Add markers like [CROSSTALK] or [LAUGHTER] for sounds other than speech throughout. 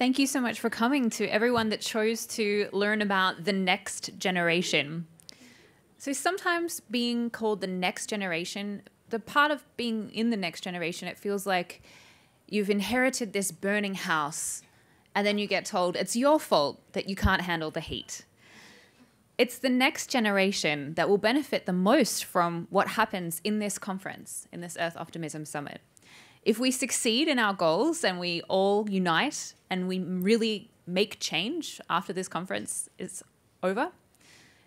Thank you so much for coming to everyone that chose to learn about the next generation. So, sometimes being called the next generation, the part of being in the next generation, it feels like you've inherited this burning house, and then you get told it's your fault that you can't handle the heat. It's the next generation that will benefit the most from what happens in this conference, in this Earth Optimism Summit. If we succeed in our goals and we all unite and we really make change after this conference is over,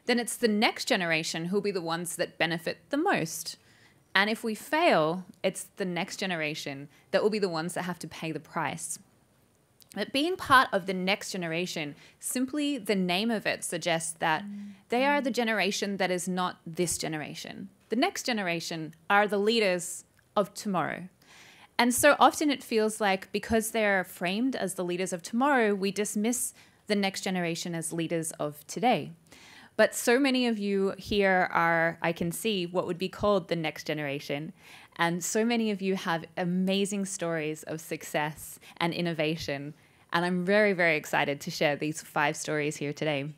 then it's the next generation who'll be the ones that benefit the most. And if we fail, it's the next generation that will be the ones that have to pay the price. But being part of the next generation, simply the name of it suggests that they are the generation that is not this generation. The next generation are the leaders of tomorrow. And so often it feels like because they're framed as the leaders of tomorrow, we dismiss the next generation as leaders of today. But so many of you here are, I can see, what would be called the next generation. And so many of you have amazing stories of success and innovation. And I'm very, very excited to share these five stories here today.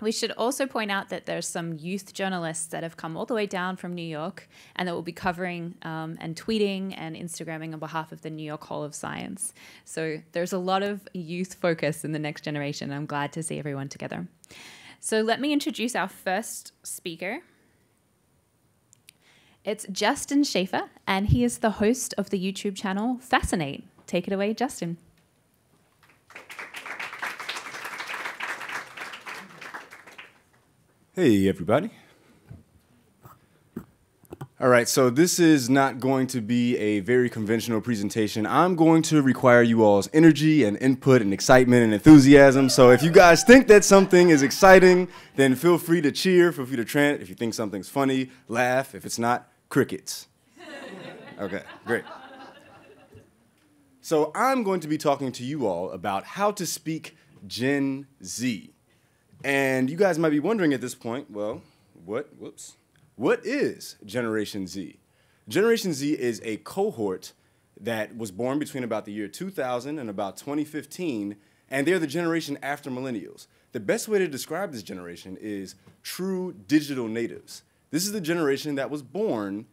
We should also point out that there's some youth journalists that have come all the way down from New York and that will be covering um, and tweeting and Instagramming on behalf of the New York Hall of Science. So there's a lot of youth focus in the next generation. I'm glad to see everyone together. So let me introduce our first speaker. It's Justin Shaifer, and he is the host of the YouTube channel Fascinate. Take it away, Justin. Hey, everybody. All right, so this is not going to be a very conventional presentation. I'm going to require you all's energy and input and excitement and enthusiasm. So if you guys think that something is exciting, then feel free to cheer, feel free to chant. If you think something's funny, laugh. If it's not, crickets. Okay, great. So I'm going to be talking to you all about how to speak Gen Z. And you guys might be wondering at this point, well, what, whoops, what is Generation Z? Generation Z is a cohort that was born between about the year 2000 and about 2015, and they're the generation after millennials. The best way to describe this generation is true digital natives. This is the generation that was born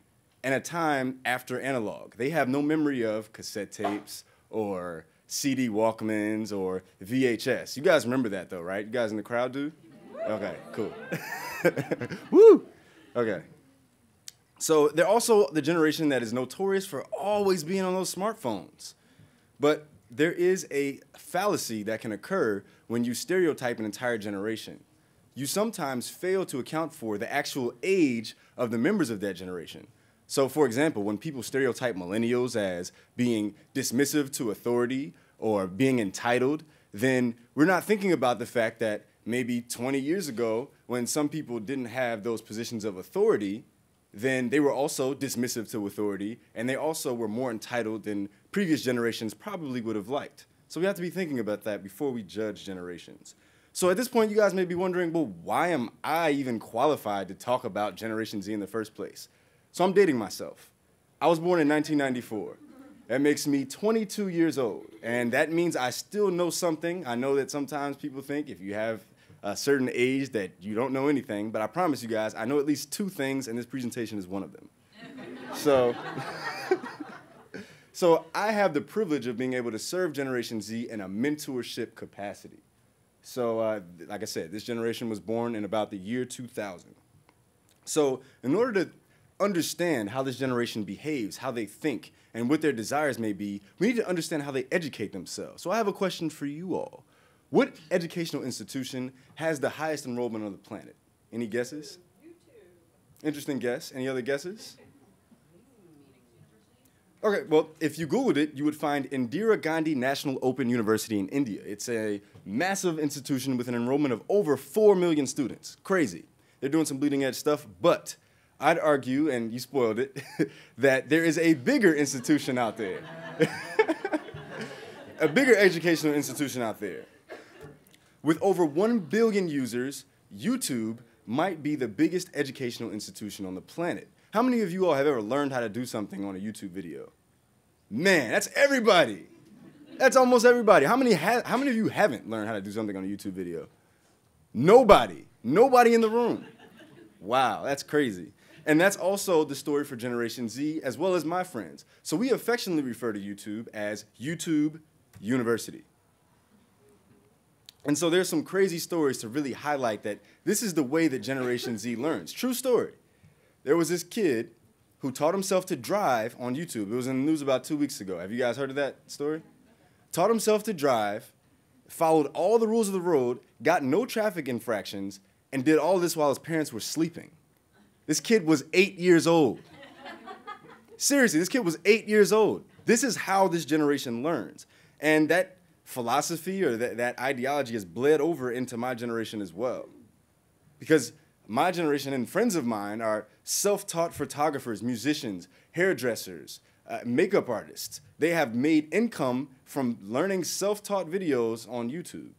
in a time after analog. They have no memory of cassette tapes or CD Walkmans or VHS. You guys remember that though, right? You guys in the crowd do? Okay, cool. [LAUGHS] Woo! Okay. So they're also the generation that is notorious for always being on those smartphones. But there is a fallacy that can occur when you stereotype an entire generation. You sometimes fail to account for the actual age of the members of that generation. So, for example, when people stereotype millennials as being dismissive to authority or being entitled, then we're not thinking about the fact that maybe 20 years ago, when some people didn't have those positions of authority, then they were also dismissive to authority, and they also were more entitled than previous generations probably would have liked. So we have to be thinking about that before we judge generations. So at this point, you guys may be wondering, well, why am I even qualified to talk about Generation Z in the first place? So I'm dating myself. I was born in 1994. That makes me 22 years old. And that means I still know something. I know that sometimes people think if you have a certain age that you don't know anything, but I promise you guys, I know at least two things, and this presentation is one of them. [LAUGHS] so, [LAUGHS] so I have the privilege of being able to serve Generation Z in a mentorship capacity. So, uh, like I said, this generation was born in about the year 2000. So, in order to understand how this generation behaves, how they think, and what their desires may be, we need to understand how they educate themselves. So I have a question for you all. What educational institution has the highest enrollment on the planet? Any guesses? Interesting guess. Any other guesses? Okay, well, if you Googled it, you would find Indira Gandhi National Open University in India. It's a massive institution with an enrollment of over 4 million students. Crazy. They're doing some bleeding edge stuff, but I'd argue, and you spoiled it, [LAUGHS] that there is a bigger institution out there. [LAUGHS] a bigger educational institution out there. With over 1 billion users, YouTube might be the biggest educational institution on the planet. How many of you all have ever learned how to do something on a YouTube video? Man, that's everybody. That's almost everybody. How many how many of you haven't learned how to do something on a YouTube video? Nobody. Nobody in the room. Wow, that's crazy. And that's also the story for Generation Z as well as my friends. So we affectionately refer to YouTube as YouTube University. And so there's some crazy stories to really highlight that this is the way that Generation Z [LAUGHS] learns. True story. There was this kid who taught himself to drive on YouTube. It was in the news about two weeks ago. Have you guys heard of that story? Taught himself to drive, followed all the rules of the road, got no traffic infractions, and did all this while his parents were sleeping. This kid was eight years old. Seriously, this kid was eight years old. This is how this generation learns. And that philosophy or that, that ideology has bled over into my generation as well. Because my generation and friends of mine are self taught photographers, musicians, hairdressers, uh, makeup artists. They have made income from learning self taught videos on YouTube.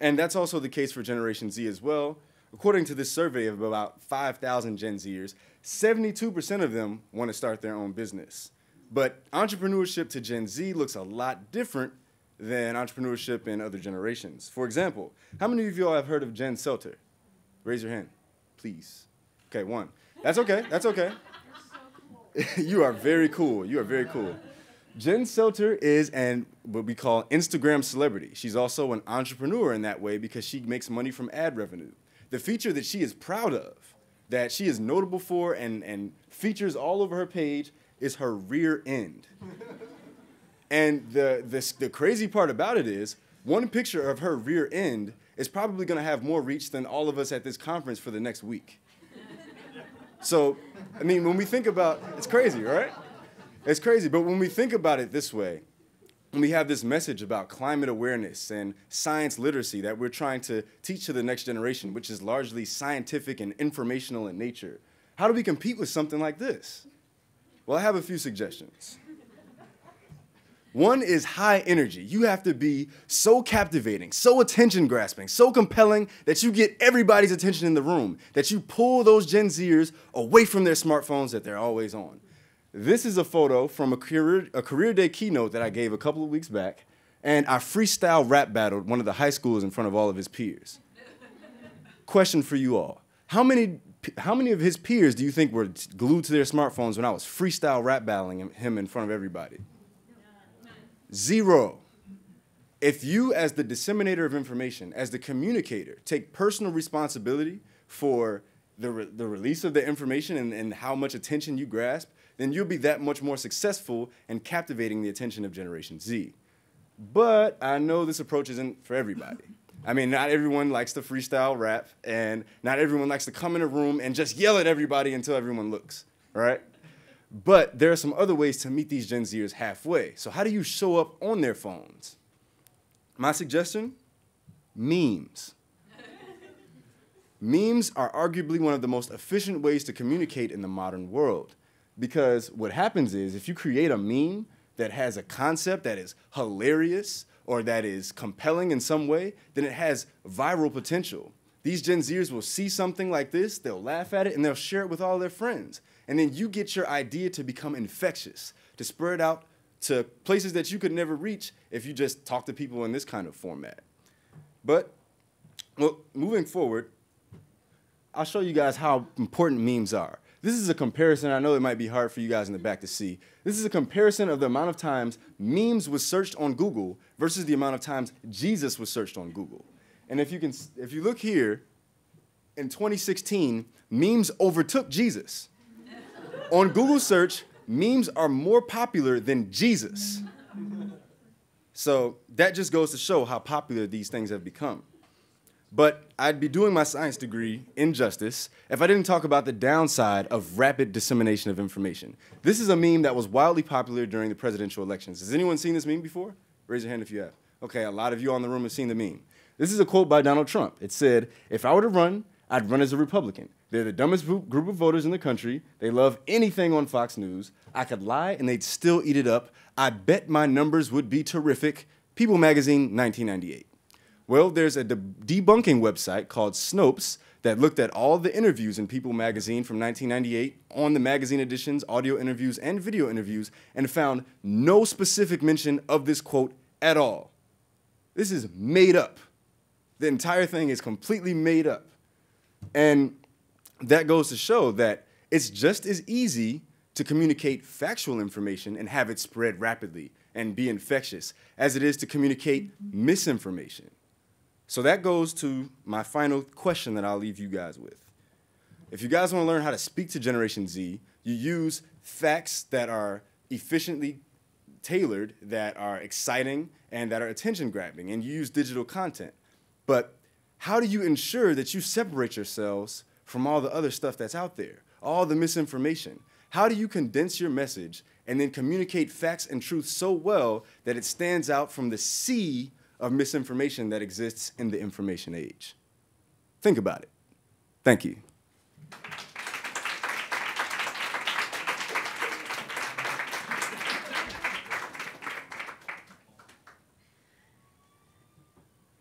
And that's also the case for Generation Z as well. According to this survey of about 5,000 Gen Zers, 72% of them want to start their own business. But entrepreneurship to Gen Z looks a lot different than entrepreneurship in other generations. For example, how many of you all have heard of Jen Selter? Raise your hand, please. Okay, one. That's okay. That's okay. [LAUGHS] you are very cool. You are very cool. Jen Selter is an what we call Instagram celebrity. She's also an entrepreneur in that way because she makes money from ad revenue. The feature that she is proud of, that she is notable for and, and features all over her page, is her rear end. and the, the, the crazy part about it is, one picture of her rear end is probably gonna have more reach than all of us at this conference for the next week. So, I mean, when we think about, it's crazy, right? It's crazy, but when we think about it this way, we have this message about climate awareness and science literacy that we're trying to teach to the next generation, which is largely scientific and informational in nature, how do we compete with something like this? Well, I have a few suggestions. One is high energy. You have to be so captivating, so attention grasping, so compelling that you get everybody's attention in the room, that you pull those Gen Zers away from their smartphones that they're always on. This is a photo from a career, a career day keynote that I gave a couple of weeks back, and I freestyle rap battled one of the high schools in front of all of his peers. Question for you all How many, how many of his peers do you think were glued to their smartphones when I was freestyle rap battling him in front of everybody? Zero. If you, as the disseminator of information, as the communicator, take personal responsibility for the, re- the release of the information and, and how much attention you grasp, then you'll be that much more successful in captivating the attention of Generation Z. But I know this approach isn't for everybody. I mean, not everyone likes to freestyle rap, and not everyone likes to come in a room and just yell at everybody until everyone looks, right? But there are some other ways to meet these Gen Zers halfway. So, how do you show up on their phones? My suggestion memes. memes are arguably one of the most efficient ways to communicate in the modern world. Because what happens is if you create a meme that has a concept that is hilarious or that is compelling in some way, then it has viral potential. These Gen Zers will see something like this, they'll laugh at it, and they'll share it with all their friends. And then you get your idea to become infectious, to spread out to places that you could never reach if you just talk to people in this kind of format. But, well, moving forward, I'll show you guys how important memes are. This is a comparison. I know it might be hard for you guys in the back to see. This is a comparison of the amount of times memes was searched on Google versus the amount of times Jesus was searched on Google. And if you can, if you look here, in 2016, memes overtook Jesus. on Google search, memes are more popular than Jesus. So that just goes to show how popular these things have become. But I'd be doing my science degree injustice if I didn't talk about the downside of rapid dissemination of information. This is a meme that was wildly popular during the presidential elections. Has anyone seen this meme before? Raise your hand if you have. Okay, a lot of you on the room have seen the meme. This is a quote by Donald Trump. It said, If I were to run, I'd run as a Republican. They're the dumbest group of voters in the country. They love anything on Fox News. I could lie and they'd still eat it up. I bet my numbers would be terrific. People Magazine, 1998. Well, there's a de- debunking website called Snopes that looked at all the interviews in People magazine from 1998 on the magazine editions, audio interviews, and video interviews, and found no specific mention of this quote at all. This is made up. The entire thing is completely made up. And that goes to show that it's just as easy to communicate factual information and have it spread rapidly and be infectious as it is to communicate misinformation. So that goes to my final question that I'll leave you guys with. If you guys want to learn how to speak to Generation Z, you use facts that are efficiently tailored, that are exciting, and that are attention grabbing, and you use digital content. But how do you ensure that you separate yourselves from all the other stuff that's out there, all the misinformation? How do you condense your message and then communicate facts and truth so well that it stands out from the sea of misinformation that exists in the information age? Think about it. Thank you.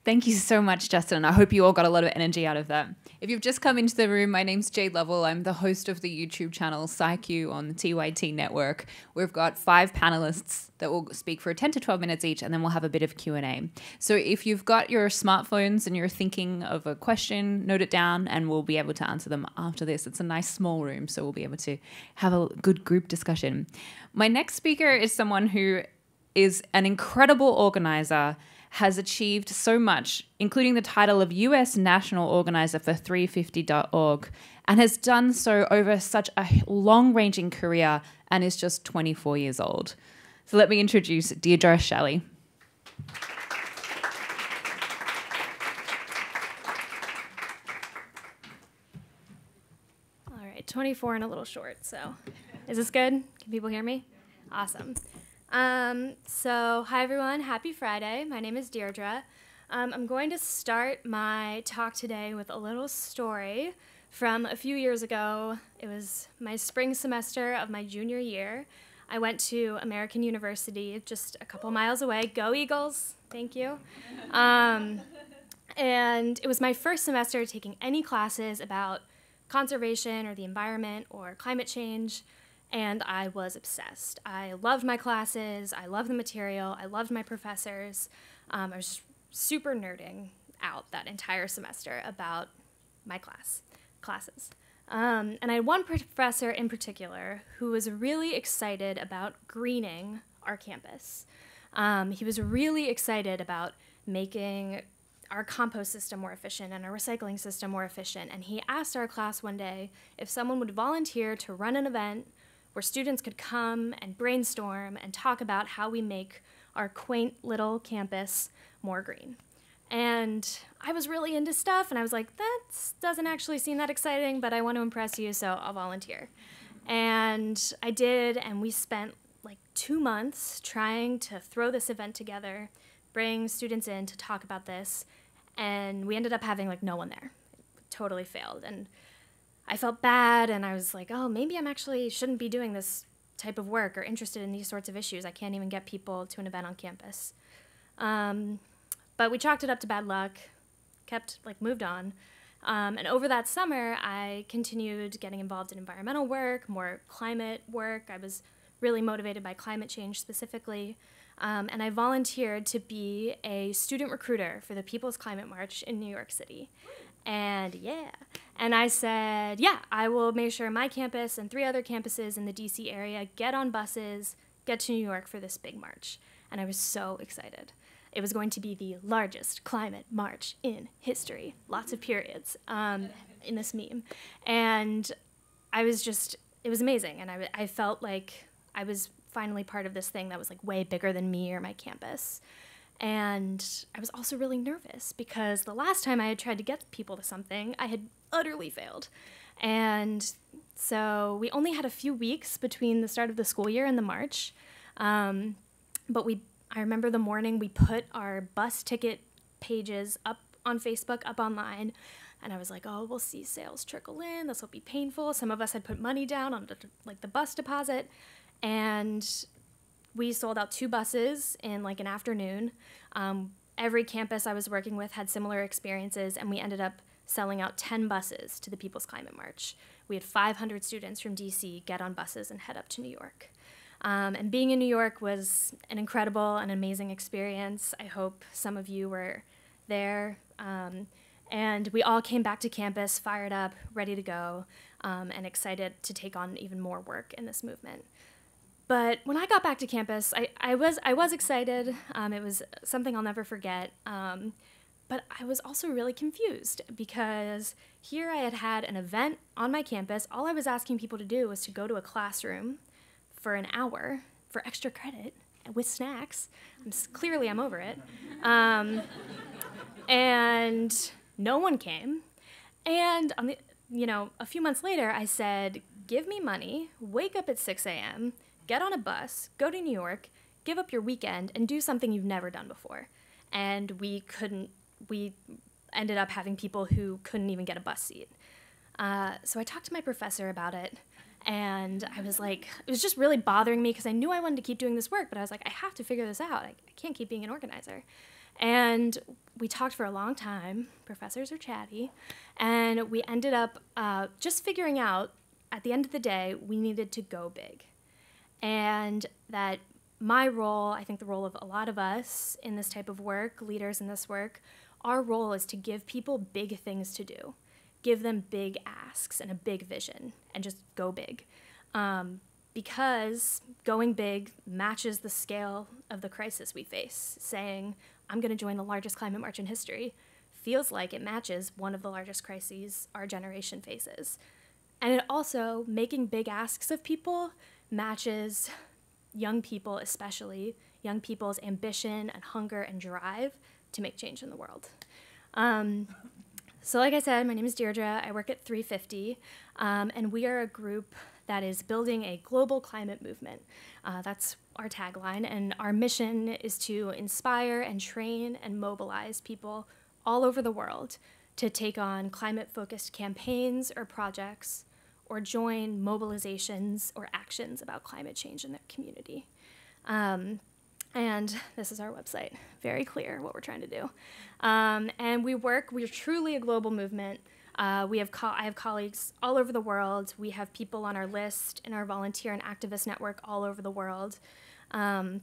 Thank you so much, Justin. I hope you all got a lot of energy out of that. If you've just come into the room, my name's Jayde Lovell. I'm the host of the YouTube channel SciQ on the TYT network. We've got five panelists that will speak for 10 to 12 minutes each, and then we'll have a bit of Q&A. So if you've got your smartphones and you're thinking of a question, note it down, and we'll be able to answer them after this. It's a nice small room, so we'll be able to have a good group discussion. My next speaker is someone who is an incredible organizer has achieved so much, including the title of US National Organizer for 350.org, and has done so over such a long ranging career and is just 24 years old. So let me introduce Deirdre Shelly. All right, 24 and a little short, so is this good? Can people hear me? Awesome. Um, so, hi everyone, happy Friday. My name is Deirdre. Um, I'm going to start my talk today with a little story from a few years ago. It was my spring semester of my junior year. I went to American University, just a couple miles away. Go Eagles! Thank you. Um, and it was my first semester taking any classes about conservation or the environment or climate change and I was obsessed. I loved my classes, I loved the material, I loved my professors. Um, I was super nerding out that entire semester about my class, classes. Um, and I had one professor in particular who was really excited about greening our campus. Um, he was really excited about making our compost system more efficient and our recycling system more efficient. And he asked our class one day if someone would volunteer to run an event where students could come and brainstorm and talk about how we make our quaint little campus more green. And I was really into stuff, and I was like, that doesn't actually seem that exciting, but I want to impress you, so I'll volunteer. And I did, and we spent like two months trying to throw this event together, bring students in to talk about this, and we ended up having like no one there. It totally failed. And I felt bad and I was like, oh, maybe I'm actually shouldn't be doing this type of work or interested in these sorts of issues. I can't even get people to an event on campus. Um, but we chalked it up to bad luck, kept, like, moved on. Um, and over that summer, I continued getting involved in environmental work, more climate work. I was really motivated by climate change specifically. Um, and I volunteered to be a student recruiter for the People's Climate March in New York City. And yeah. And I said, yeah, I will make sure my campus and three other campuses in the DC area get on buses, get to New York for this big march. And I was so excited. It was going to be the largest climate march in history. Lots of periods um, in this meme. And I was just, it was amazing. And I, I felt like I was finally part of this thing that was like way bigger than me or my campus. And I was also really nervous because the last time I had tried to get people to something, I had utterly failed. And so we only had a few weeks between the start of the school year and the March. Um, but we, I remember the morning we put our bus ticket pages up on Facebook, up online. And I was like, oh, we'll see sales trickle in. This will be painful. Some of us had put money down on like the bus deposit. And we sold out two buses in like an afternoon. Um, every campus I was working with had similar experiences, and we ended up selling out 10 buses to the People's Climate March. We had 500 students from DC get on buses and head up to New York. Um, and being in New York was an incredible and amazing experience. I hope some of you were there. Um, and we all came back to campus fired up, ready to go, um, and excited to take on even more work in this movement. But when I got back to campus, I, I was I was excited. Um, it was something I'll never forget. Um, but I was also really confused because here I had had an event on my campus. All I was asking people to do was to go to a classroom for an hour for extra credit with snacks. I'm, clearly, I'm over it. Um, and no one came. And on the, you know, a few months later, I said, "Give me money. Wake up at 6 a.m. Get on a bus. Go to New York. Give up your weekend and do something you've never done before." And we couldn't. We ended up having people who couldn't even get a bus seat. Uh, so I talked to my professor about it, and I was like, it was just really bothering me because I knew I wanted to keep doing this work, but I was like, I have to figure this out. I, I can't keep being an organizer. And we talked for a long time. Professors are chatty. And we ended up uh, just figuring out at the end of the day, we needed to go big. And that my role, I think the role of a lot of us in this type of work, leaders in this work, our role is to give people big things to do, give them big asks and a big vision, and just go big. Um, because going big matches the scale of the crisis we face, saying, I'm going to join the largest climate march in history, feels like it matches one of the largest crises our generation faces. And it also, making big asks of people, matches young people, especially young people's ambition and hunger and drive to make change in the world. Um, so, like I said, my name is Deirdre. I work at 350, um, and we are a group that is building a global climate movement. Uh, that's our tagline, and our mission is to inspire and train and mobilize people all over the world to take on climate focused campaigns or projects or join mobilizations or actions about climate change in their community. Um, and this is our website, very clear what we're trying to do. Um, and we work, we're truly a global movement. Uh, we have I have colleagues all over the world. We have people on our list in our volunteer and activist network all over the world. Um,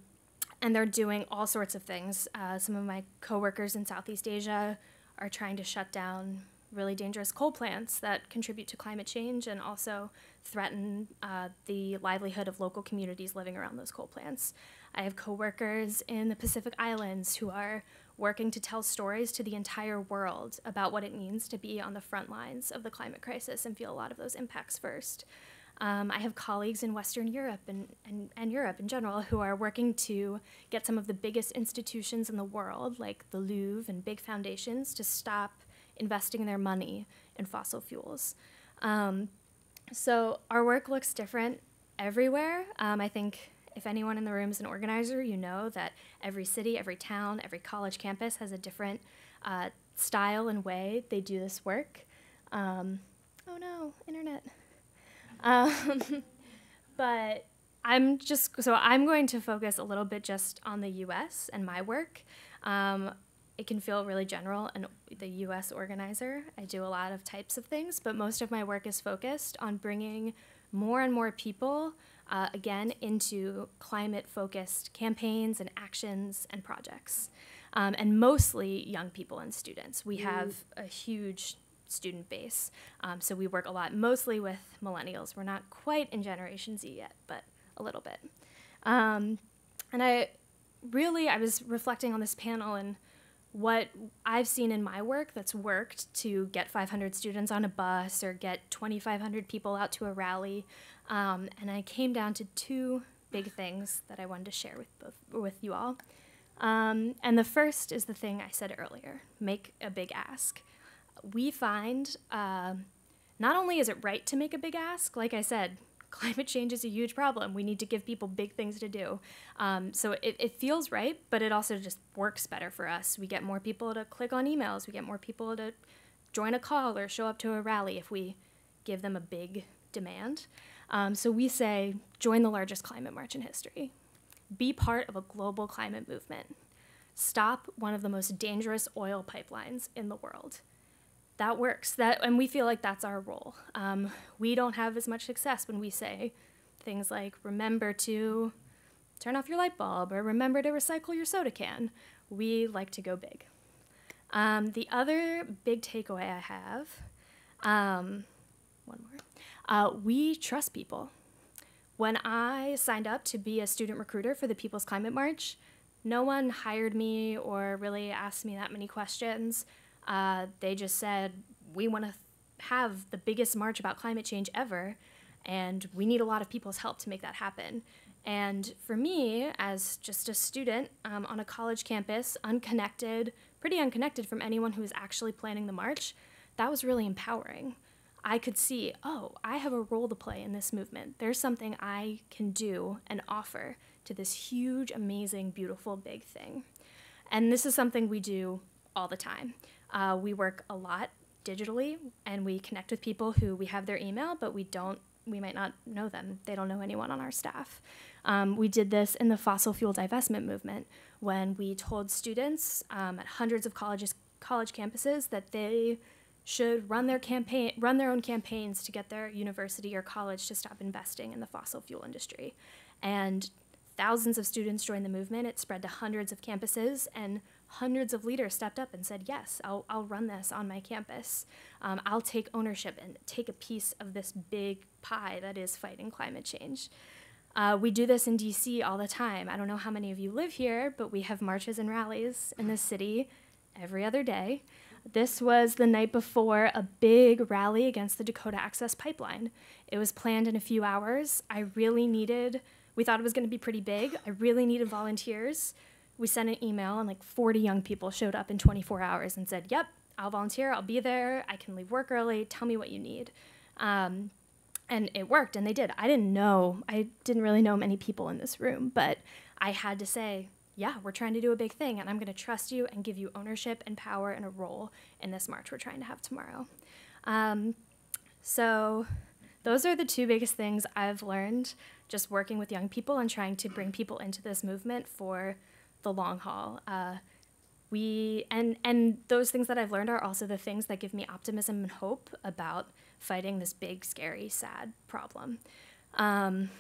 and they're doing all sorts of things. Uh, some of my coworkers in Southeast Asia are trying to shut down really dangerous coal plants that contribute to climate change and also threaten uh, the livelihood of local communities living around those coal plants. I have coworkers in the Pacific Islands who are working to tell stories to the entire world about what it means to be on the front lines of the climate crisis and feel a lot of those impacts first. Um, I have colleagues in Western Europe and, and, and Europe in general who are working to get some of the biggest institutions in the world, like the Louvre and big foundations, to stop investing their money in fossil fuels. Um, so our work looks different everywhere. Um, I think if anyone in the room is an organizer, you know that every city, every town, every college campus has a different uh, style and way they do this work. Um, oh no, internet. Um, [LAUGHS] but I'm just, so I'm going to focus a little bit just on the US and my work. Um, it can feel really general and the US organizer. I do a lot of types of things, but most of my work is focused on bringing more and more people uh, again into climate focused campaigns and actions and projects. Um, and mostly young people and students. We have a huge student base, um, so we work a lot mostly with millennials. We're not quite in Generation Z yet, but a little bit. Um, and I really, I was reflecting on this panel and what I've seen in my work that's worked to get 500 students on a bus or get 2,500 people out to a rally. Um, and I came down to two big things that I wanted to share with both with you all. Um, and the first is the thing I said earlier: make a big ask. We find uh, not only is it right to make a big ask, like I said, climate change is a huge problem. We need to give people big things to do. Um, so it, it feels right, but it also just works better for us. We get more people to click on emails, we get more people to join a call or show up to a rally if we give them a big demand. Um, so we say join the largest climate march in history, be part of a global climate movement. stop one of the most dangerous oil pipelines in the world. That works. That, and we feel like that's our role. Um, we don't have as much success when we say things like, remember to turn off your light bulb or remember to recycle your soda can. We like to go big. Um, the other big takeaway I have, um, one more, uh, we trust people. When I signed up to be a student recruiter for the People's Climate March, no one hired me or really asked me that many questions. Uh, they just said, we want to have the biggest march about climate change ever, and we need a lot of people's help to make that happen. And for me, as just a student um, on a college campus, unconnected, pretty unconnected from anyone who was actually planning the march, that was really empowering. I could see, oh, I have a role to play in this movement. There's something I can do and offer to this huge, amazing, beautiful, big thing. And this is something we do all the time. Uh, we work a lot digitally and we connect with people who we have their email, but we don't, we might not know them. They don't know anyone on our staff. Um, we did this in the fossil fuel divestment movement when we told students um, at hundreds of colleges, college campuses that they should run their campaign, run their own campaigns to get their university or college to stop investing in the fossil fuel industry. And thousands of students joined the movement. It spread to hundreds of campuses, and hundreds of leaders stepped up and said, Yes, I'll, I'll run this on my campus. Um, I'll take ownership and take a piece of this big pie that is fighting climate change. Uh, we do this in DC all the time. I don't know how many of you live here, but we have marches and rallies in this city every other day. This was the night before a big rally against the Dakota Access Pipeline. It was planned in a few hours. I really needed, we thought it was going to be pretty big. I really needed volunteers. We sent an email, and like 40 young people showed up in 24 hours and said, Yep, I'll volunteer. I'll be there. I can leave work early. Tell me what you need. Um, and it worked, and they did. I didn't know, I didn't really know many people in this room, but I had to say, yeah, we're trying to do a big thing, and I'm going to trust you and give you ownership and power and a role in this march we're trying to have tomorrow. Um, so, those are the two biggest things I've learned just working with young people and trying to bring people into this movement for the long haul. Uh, we and and those things that I've learned are also the things that give me optimism and hope about fighting this big, scary, sad problem. Um,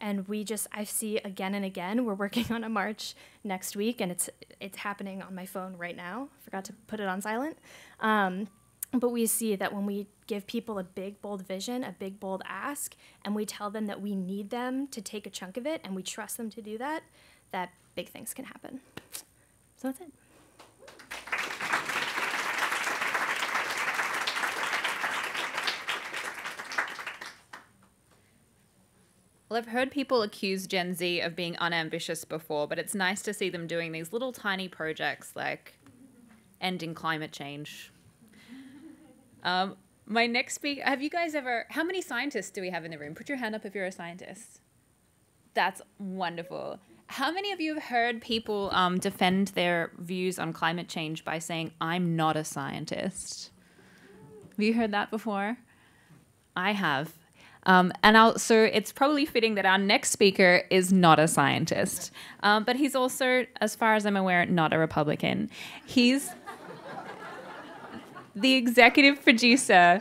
and we just I see again and again. We're working [LAUGHS] on a march next week, and it's it's happening on my phone right now. Forgot to put it on silent. Um, but we see that when we give people a big, bold vision, a big, bold ask, and we tell them that we need them to take a chunk of it, and we trust them to do that, that big things can happen. So that's it. Well, I've heard people accuse Gen Z of being unambitious before, but it's nice to see them doing these little tiny projects like ending climate change. Um, my next speaker, have you guys ever, how many scientists do we have in the room? Put your hand up if you're a scientist. That's wonderful. How many of you have heard people um, defend their views on climate change by saying, I'm not a scientist? Have you heard that before? I have. Um, and I'll, so it's probably fitting that our next speaker is not a scientist, um, but he's also, as far as I'm aware, not a Republican. He's the executive producer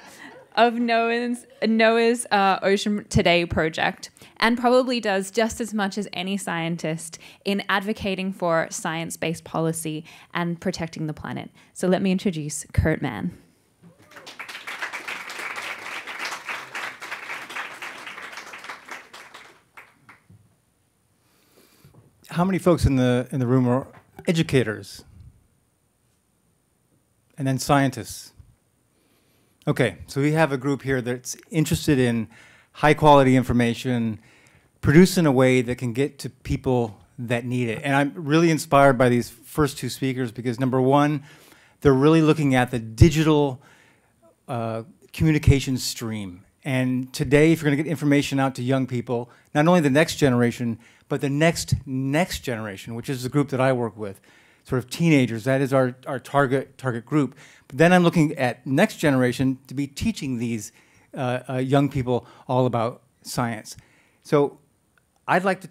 of NOAA's, NOAA's uh, Ocean Today project and probably does just as much as any scientist in advocating for science based policy and protecting the planet. So let me introduce Kurt Mann. how many folks in the in the room are educators? And then scientists. Okay, so we have a group here that's interested in high quality information produced in a way that can get to people that need it. And I'm really inspired by these first two speakers because number one, they're really looking at the digital uh, communication stream. And today, if you're going to get information out to young people, not only the next generation, but the next next generation, which is the group that I work with, sort of teenagers. That is our, our target target group. But then I'm looking at next generation to be teaching these uh, uh, young people all about science. So I'd like to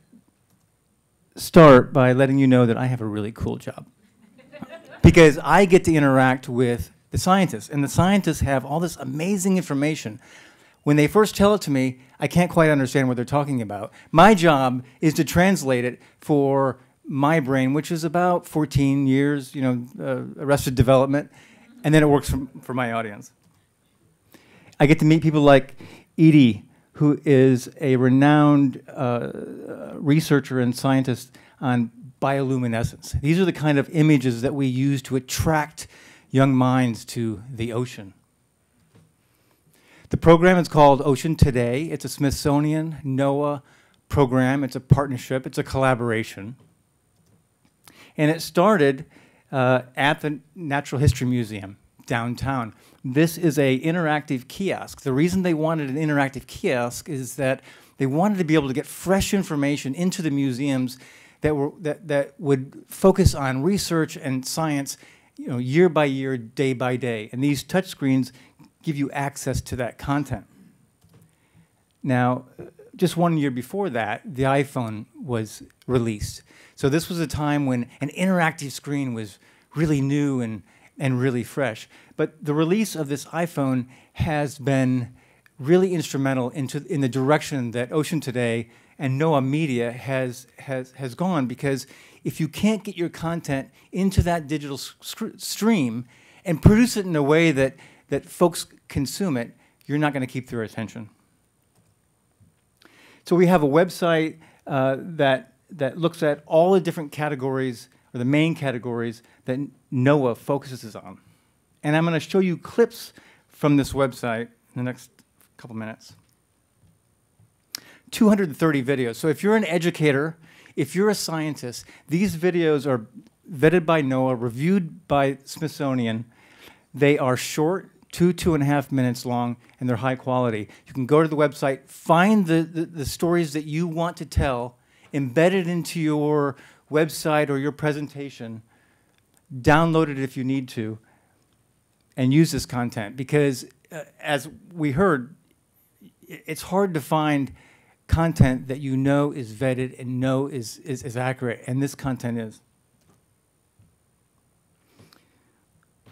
start by letting you know that I have a really cool job. [LAUGHS] because I get to interact with the scientists, and the scientists have all this amazing information. When they first tell it to me, I can't quite understand what they're talking about. My job is to translate it for my brain, which is about 14 years, you know, uh, arrested development, and then it works for, for my audience. I get to meet people like Edie, who is a renowned uh, researcher and scientist on bioluminescence. These are the kind of images that we use to attract young minds to the ocean. The program is called Ocean Today. It's a Smithsonian NOAA program. It's a partnership. It's a collaboration. And it started uh, at the Natural History Museum downtown. This is a interactive kiosk. The reason they wanted an interactive kiosk is that they wanted to be able to get fresh information into the museums that were that, that would focus on research and science, you know, year by year, day by day. And these touchscreens give you access to that content. Now, just one year before that, the iPhone was released. So this was a time when an interactive screen was really new and and really fresh. But the release of this iPhone has been really instrumental into in the direction that Ocean Today and NOAA Media has has has gone because if you can't get your content into that digital stream and produce it in a way that that folks consume it, you're not going to keep their attention. So we have a website uh, that that looks at all the different categories or the main categories that NOAA focuses on. And I'm going to show you clips from this website in the next couple minutes. 230 videos. So if you're an educator, if you're a scientist, these videos are vetted by NOAA, reviewed by Smithsonian. They are short, two, two and a half minutes long, and they're high quality. You can go to the website, find the, the, the stories that you want to tell, embed it into your website or your presentation, download it if you need to, and use this content. Because uh, as we heard, it's hard to find content that you know is vetted and know is, is, is accurate, and this content is.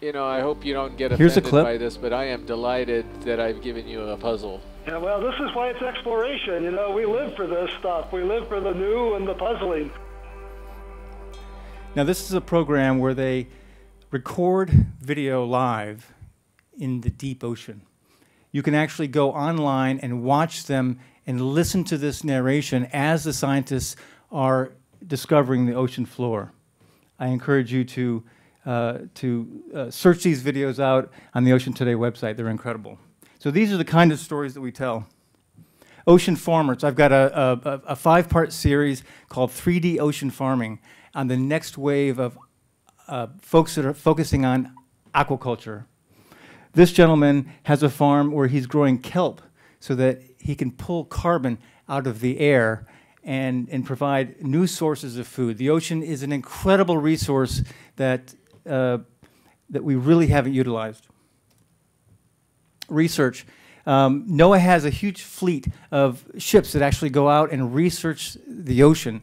You know, I hope you don't get Here's offended by this, but I am delighted that I've given you a puzzle. Yeah, well, this is why it's exploration. You know, we live for this stuff. We live for the new and the puzzling. Now, this is a program where they record video live in the deep ocean. You can actually go online and watch them and listen to this narration as the scientists are discovering the ocean floor. I encourage you to, uh, to uh, search these videos out on the Ocean Today website. They're incredible. So these are the kind of stories that we tell. Ocean Farmers. I've got a, a, a five part series called 3D Ocean Farming on the next wave of uh, folks that are focusing on aquaculture. This gentleman has a farm where he's growing kelp so that he can pull carbon out of the air and, and provide new sources of food. The ocean is an incredible resource that, uh, that we really haven't utilized. Research. Um, NOAA has a huge fleet of ships that actually go out and research the ocean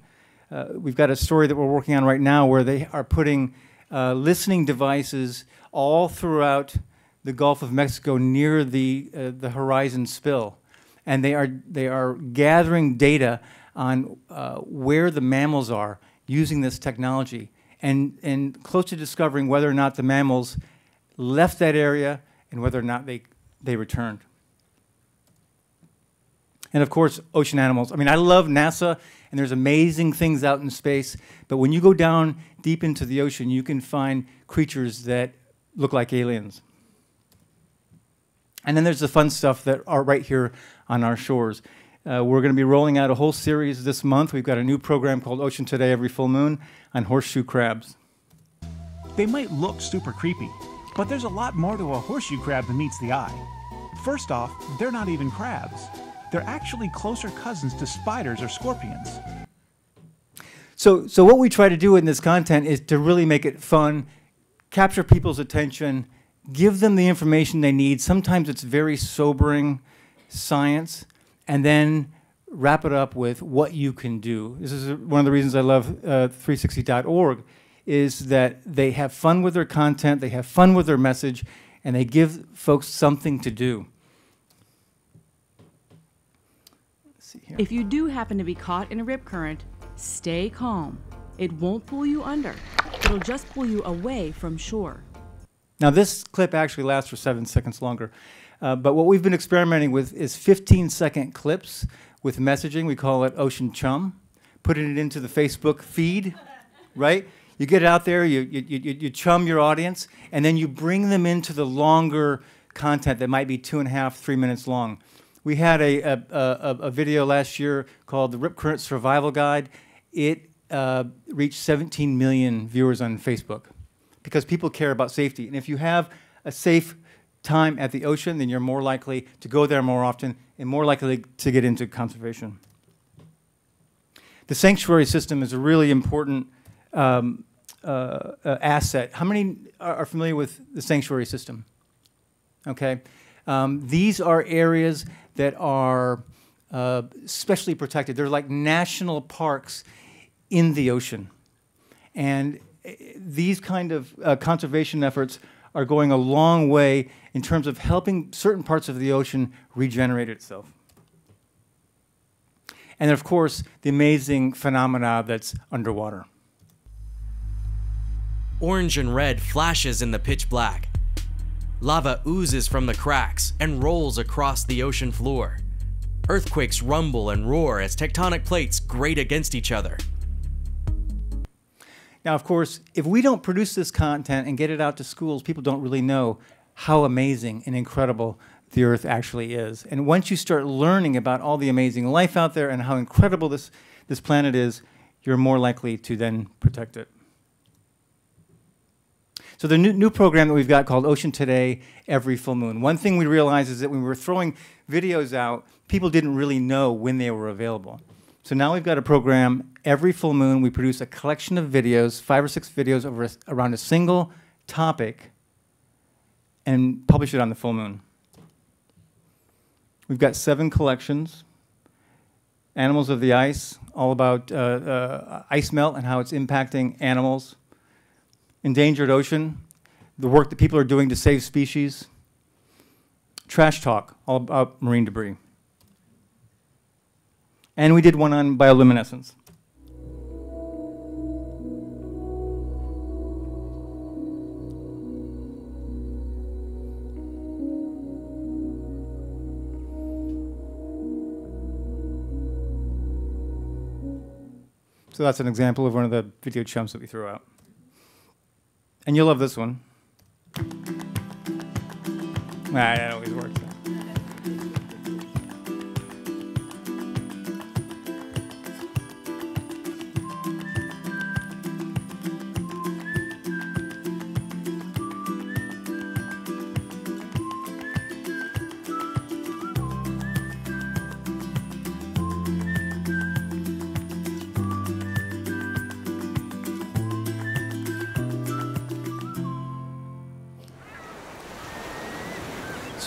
uh, we've got a story that we're working on right now where they are putting uh, listening devices all throughout the Gulf of Mexico near the, uh, the horizon spill. And they are, they are gathering data on uh, where the mammals are using this technology and, and close to discovering whether or not the mammals left that area and whether or not they, they returned. And of course, ocean animals. I mean, I love NASA and there's amazing things out in space. But when you go down deep into the ocean, you can find creatures that look like aliens. And then there's the fun stuff that are right here on our shores. Uh, we're going to be rolling out a whole series this month. We've got a new program called Ocean Today every full moon on horseshoe crabs. They might look super creepy, but there's a lot more to a horseshoe crab than meets the eye. First off, they're not even crabs they're actually closer cousins to spiders or scorpions. So, so what we try to do in this content is to really make it fun, capture people's attention, give them the information they need. Sometimes it's very sobering science, and then wrap it up with what you can do. This is one of the reasons I love uh, 360.org is that they have fun with their content, they have fun with their message, and they give folks something to do. Let's see here. If you do happen to be caught in a rip current, stay calm. It won't pull you under, it'll just pull you away from shore. Now, this clip actually lasts for seven seconds longer. Uh, but what we've been experimenting with is 15 second clips with messaging. We call it Ocean Chum. Putting it into the Facebook feed, [LAUGHS] right? You get it out there, you, you, you, you chum your audience, and then you bring them into the longer content that might be two and a half, three minutes long. We had a, a, a, a video last year called the Rip Current Survival Guide. It uh, reached 17 million viewers on Facebook because people care about safety. And if you have a safe time at the ocean, then you're more likely to go there more often and more likely to get into conservation. The sanctuary system is a really important um, uh, uh, asset. How many are, familiar with the sanctuary system? Okay. Um, these are areas that are uh, specially protected. They're like national parks in the ocean. And uh, these kind of uh, conservation efforts are going a long way in terms of helping certain parts of the ocean regenerate itself. And of course, the amazing phenomena that's underwater. Orange and red flashes in the pitch black. Lava oozes from the cracks and rolls across the ocean floor. Earthquakes rumble and roar as tectonic plates grate against each other. Now, of course, if we don't produce this content and get it out to schools, people don't really know how amazing and incredible the Earth actually is. And once you start learning about all the amazing life out there and how incredible this, this planet is, you're more likely to then protect it. So the new, new program that we've got called Ocean Today every full moon. One thing we realized is that when we were throwing videos out, people didn't really know when they were available. So now we've got a program every full moon. We produce a collection of videos, five or six videos over a, around a single topic, and publish it on the full moon. We've got seven collections. Animals of the Ice, all about uh, uh, ice melt and how it's impacting animals. Endangered Ocean, the work that people are doing to save species. Trash Talk, all about marine debris. And we did one on bioluminescence. So that's an example of one of the video chumps that we threw out. And you'll love this one. That always works.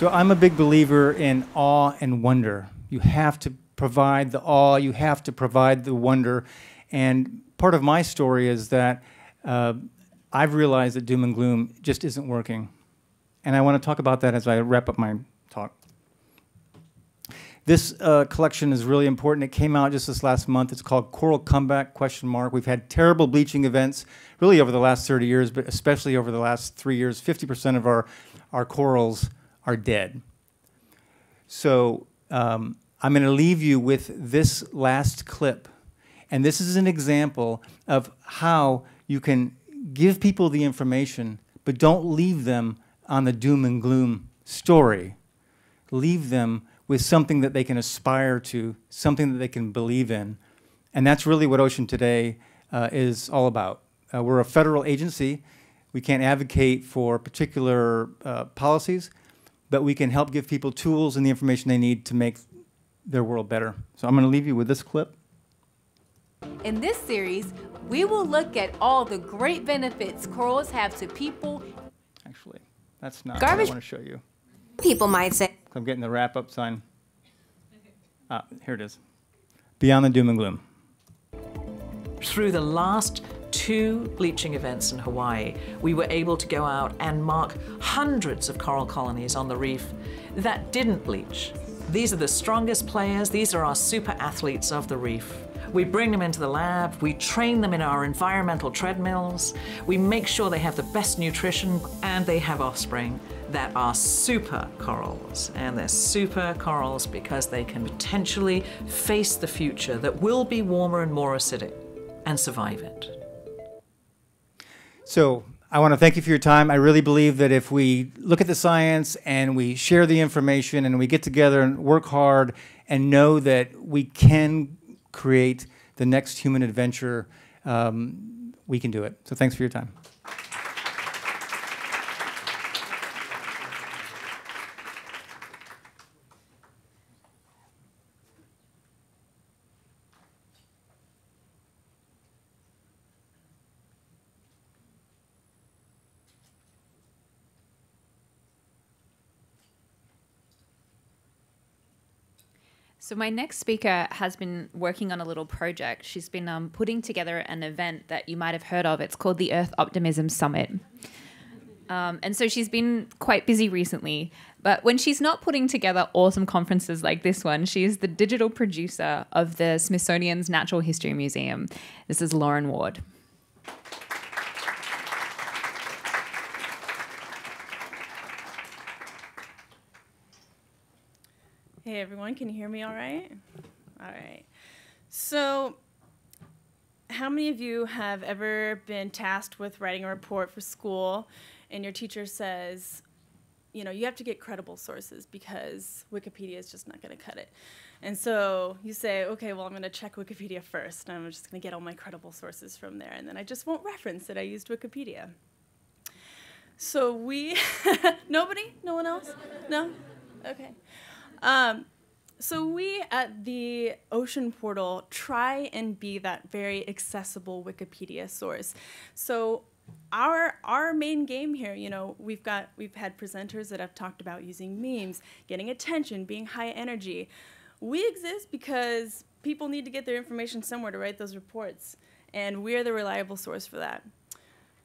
So I'm a big believer in awe and wonder. You have to provide the awe, you have to provide the wonder. And part of my story is that uh, I've realized that doom and gloom just isn't working. And I want to talk about that as I wrap up my talk. This uh, collection is really important. It came out just this last month. It's called Coral Comeback question mark. We've had terrible bleaching events really over the last 30 years, but especially over the last three years. 50% of our, our corals are dead. So um, I'm going to leave you with this last clip. And this is an example of how you can give people the information, but don't leave them on the doom and gloom story. Leave them with something that they can aspire to, something that they can believe in. And that's really what Ocean Today uh, is all about. Uh, we're a federal agency. We can't advocate for particular uh, policies, but we can help give people tools and the information they need to make their world better. So I'm going to leave you with this clip. In this series, we will look at all the great benefits corals have to people. Actually, that's not Garbage. what I want to show you. People might say. I'm getting the wrap up sign. Ah, here it is. Beyond the doom and gloom. Through the last two bleaching events in Hawaii, we were able to go out and mark hundreds of coral colonies on the reef that didn't bleach. These are the strongest players, these are our super athletes of the reef. We bring them into the lab, we train them in our environmental treadmills, we make sure they have the best nutrition, and they have offspring that are super corals. And they're super corals because they can potentially face the future that will be warmer and more acidic and survive it. So I want to thank you for your time. I really believe that if we look at the science and we share the information and we get together and work hard and know that we can create the next human adventure, um, we can do it. So thanks for your time. So my next speaker has been working on a little project. She's been um, putting together an event that you might have heard of. It's called the Earth Optimism Summit. Um, and so she's been quite busy recently. But when she's not putting together awesome conferences like this one, she is the digital producer of the Smithsonian's Natural History Museum. This is Lauren Ward. Hey everyone, can you hear me all right? All right. So, how many of you have ever been tasked with writing a report for school and your teacher says, you know, you have to get credible sources because Wikipedia is just not going to cut it. And so you say, okay, well, I'm going to check Wikipedia first. And I'm just going to get all my credible sources from there. And then I just won't reference that I used Wikipedia. So we, [LAUGHS] nobody? No one else? No? Okay. Um, so we at the Ocean Portal try and be that very accessible Wikipedia source. So our our main game here, you know, we've got we've had presenters that have talked about using memes, getting attention, being high energy. We exist because people need to get their information somewhere to write those reports, and we're the reliable source for that.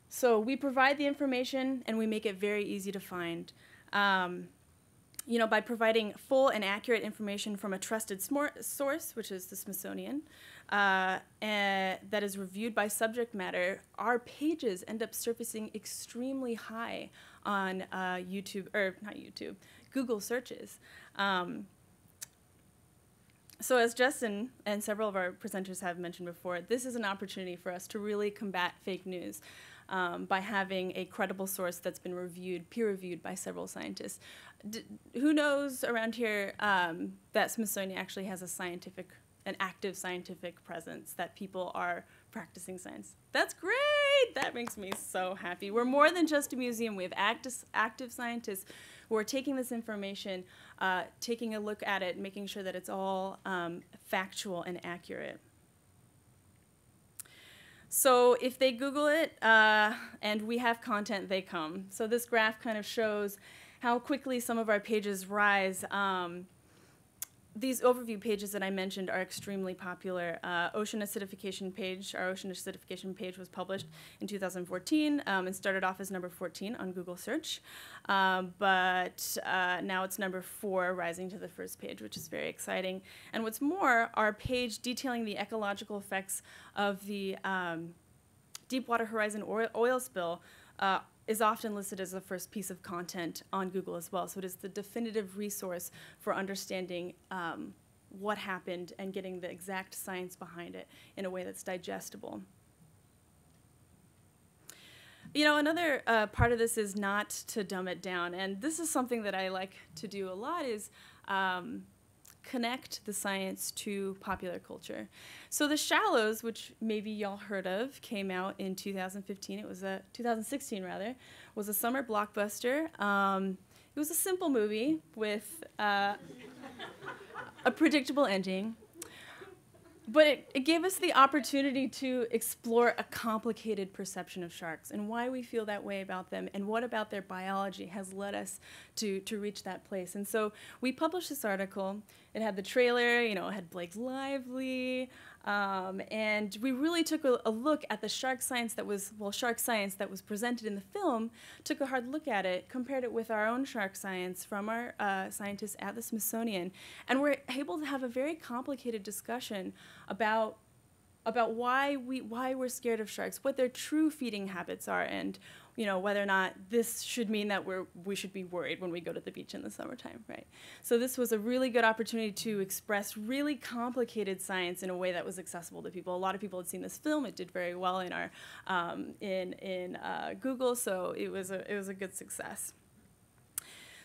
So we provide the information and we make it very easy to find. Um, you know, by providing full and accurate information from a trusted source, which is the Smithsonian, uh, that is reviewed by subject matter, our pages end up surfacing extremely high on uh, YouTube, or not YouTube, Google searches. Um, so as Justin and several of our presenters have mentioned before, this is an opportunity for us to really combat fake news um, by having a credible source that's been reviewed, peer reviewed by several scientists. D who knows around here um, that Smithsonian actually has a scientific, an active scientific presence, that people are practicing science? That's great! That makes me so happy. We're more than just a museum. We have active, active scientists who are taking this information, uh, taking a look at it, making sure that it's all um, factual and accurate. So if they Google it uh, and we have content, they come. So this graph kind of shows how quickly some of our pages rise. Um, these overview pages that I mentioned are extremely popular. Uh, ocean acidification page, our ocean acidification page was published in 2014 um, and started off as number 14 on Google search. Um, but uh, now it's number four, rising to the first page, which is very exciting. And what's more, our page detailing the ecological effects of the um, Deepwater Horizon oil, oil spill uh, is often listed as the first piece of content on Google as well. So it is the definitive resource for understanding um, what happened and getting the exact science behind it in a way that's digestible. You know, another uh, part of this is not to dumb it down, and this is something that I like to do a lot is um, connect the science to popular culture. So The Shallows, which maybe y'all heard of, came out in 2015. It was a 2016 rather, was a summer blockbuster. Um, it was a simple movie with uh, a predictable ending. But it, it, gave us the opportunity to explore a complicated perception of sharks and why we feel that way about them and what about their biology has led us to, to reach that place. And so we published this article. It had the trailer, you know, it had Blake Lively, Um, and we really took a, a, look at the shark science that was, well, shark science that was presented in the film, took a hard look at it, compared it with our own shark science from our uh, scientists at the Smithsonian, and we're able to have a very complicated discussion about about why we why we're scared of sharks, what their true feeding habits are, and you know whether or not this should mean that we're we should be worried when we go to the beach in the summertime, right? So this was a really good opportunity to express really complicated science in a way that was accessible to people. A lot of people had seen this film; it did very well in our um, in in uh, Google, so it was a it was a good success.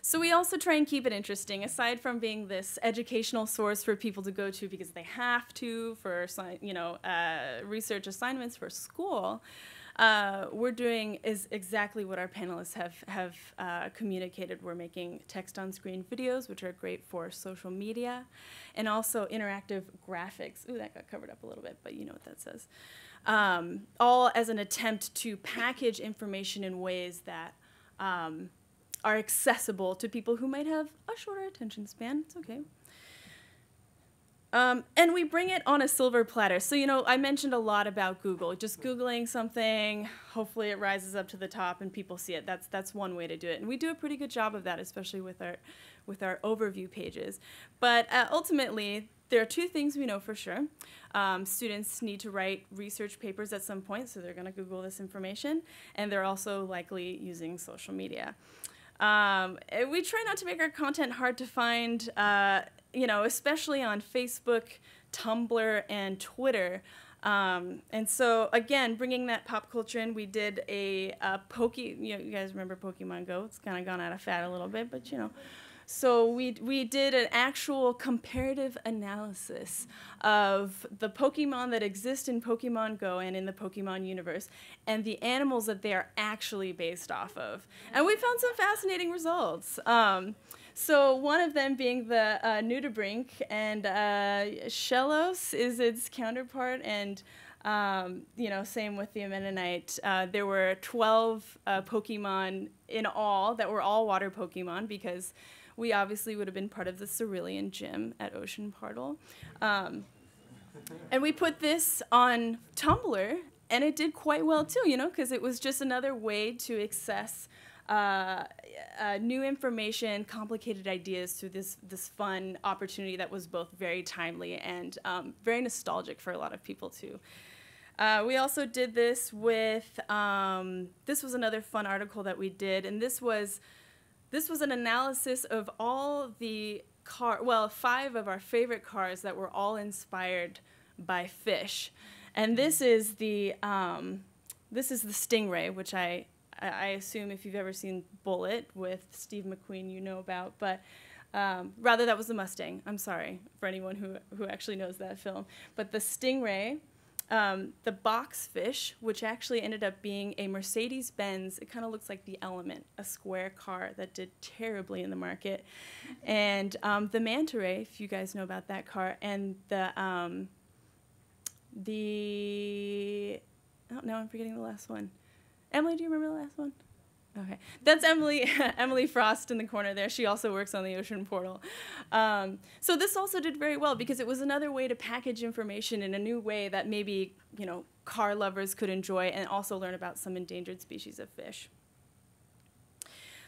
So we also try and keep it interesting, aside from being this educational source for people to go to because they have to for you know uh, research assignments for school. Uh, we're doing is exactly what our panelists have have uh, communicated. We're making text on screen videos, which are great for social media, and also interactive graphics. Ooh, that got covered up a little bit, but you know what that says. Um, all as an attempt to package information in ways that um, are accessible to people who might have a shorter attention span. It's okay. Um, and we bring it on a silver platter. So, you know, I mentioned a lot about Google. Just Googling something, hopefully it rises up to the top and people see it. That's, that's one way to do it. And we do a pretty good job of that, especially with our, with our overview pages. But uh, ultimately, there are two things we know for sure. Um, students need to write research papers at some point, so they're going to Google this information. And they're also likely using social media. Um, we try not to make our content hard to find, uh, you know, especially on Facebook, Tumblr, and Twitter. Um, and so again, bringing that pop culture in, we did a, a Poke. You, know, you guys remember Pokemon Go? It's kind of gone out of fad a little bit, but you know. So we, we did an actual comparative analysis of the Pokemon that exist in Pokemon Go and in the Pokemon universe and the animals that they are actually based off of. And we found some fascinating results. Um, so one of them being the uh, Nudibranch, and uh, Shellos is its counterpart, and um, you know, same with the Amenonite. Uh, there were 12 uh, Pokemon in all that were all water Pokemon because we obviously would have been part of the Cerulean Gym at Ocean Portal. Um, and we put this on Tumblr, and it did quite well too, you know, because it was just another way to access uh, uh, new information, complicated ideas through this this fun opportunity that was both very timely and um, very nostalgic for a lot of people too. Uh, we also did this with um, this was another fun article that we did, and this was this was an analysis of all the car, well, five of our favorite cars that were all inspired by fish, and this is the um, this is the Stingray, which I I assume if you've ever seen Bullitt with Steve McQueen, you know about, but. Um, rather, that was the Mustang. I'm sorry for anyone who, who actually knows that film. But the Stingray um, the Boxfish, which actually ended up being a Mercedes Benz, it kind of looks like the Element, a square car that did terribly in the market. And um, the Manta Ray, if you guys know about that car, and the, um, the, oh, no, I'm forgetting the last one. Emily, do you remember the last one? Okay, that's Emily [LAUGHS] Emily Frost in the corner there. She also works on the Ocean Portal. Um, so this also did very well because it was another way to package information in a new way that maybe you know car lovers could enjoy and also learn about some endangered species of fish.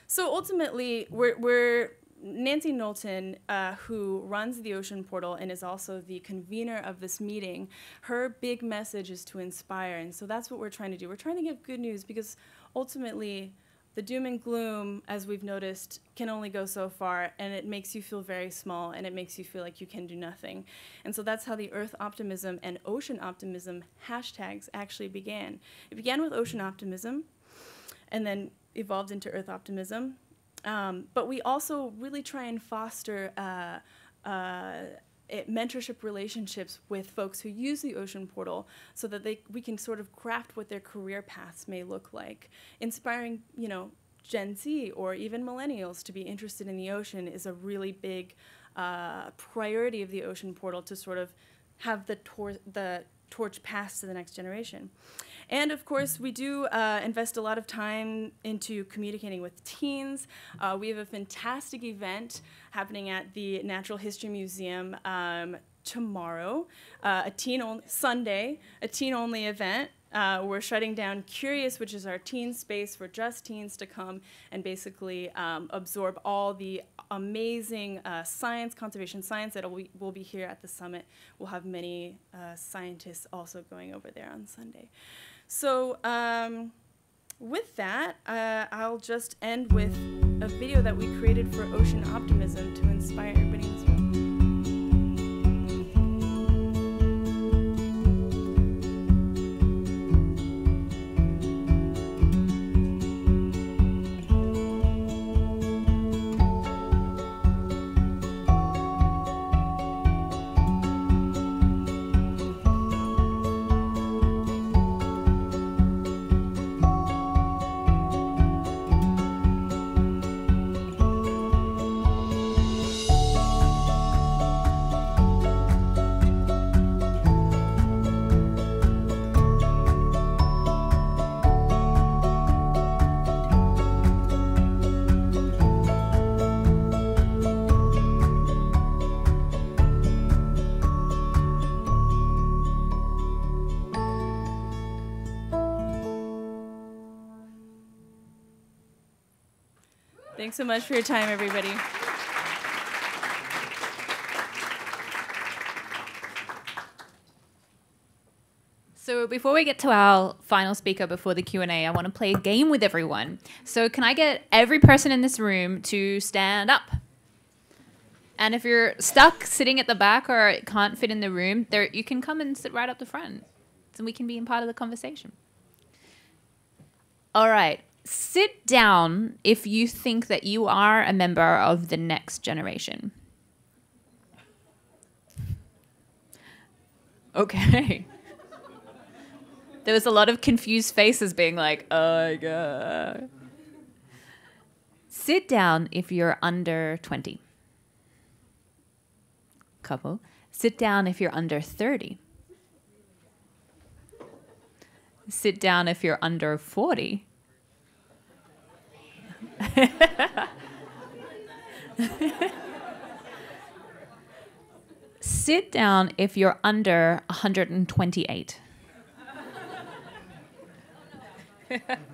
So ultimately, we're, we're Nancy Knowlton, uh, who runs the Ocean Portal and is also the convener of this meeting, her big message is to inspire. And so that's what we're trying to do. We're trying to give good news because ultimately, the doom and gloom, as we've noticed, can only go so far, and it makes you feel very small, and it makes you feel like you can do nothing. And so that's how the Earth optimism and ocean optimism hashtags actually began. It began with ocean optimism, and then evolved into Earth optimism. Um, but we also really try and foster uh, uh, it, mentorship relationships with folks who use the ocean portal so that they we can sort of craft what their career paths may look like. Inspiring you know gen z or even millennials to be interested in the ocean is a really big uh, priority of the ocean portal to sort of have the, the torch passed to the next generation and of course, we do uh, invest a lot of time into communicating with teens. Uh, we have a fantastic event happening at the Natural History Museum um, tomorrow, uh, a teen only Sunday, a teen only event. Uh, we're shutting down Curious, which is our teen space for just teens to come and basically um, absorb all the amazing uh, science, conservation science that will, be here at the summit. We'll have many uh, scientists also going over there on Sunday. So um, with that, uh, I'll just end with a video that we created for Ocean Optimism to inspire everybody Thanks so much for your time, everybody. So before we get to our final speaker before the Q&A, I want to play a game with everyone. So can I get every person in this room to stand up? And if you're stuck sitting at the back or can't fit in the room, there you can come and sit right up the front. And we can be in part of the conversation. All right. Sit down if you think that you are a member of the next generation. Okay. there was a lot of confused faces being like, oh, my God. Sit down if you're under 20. Couple. Sit down if you're under 30. Sit down if you're under 40. [LAUGHS] Sit down if you're under 128. [LAUGHS]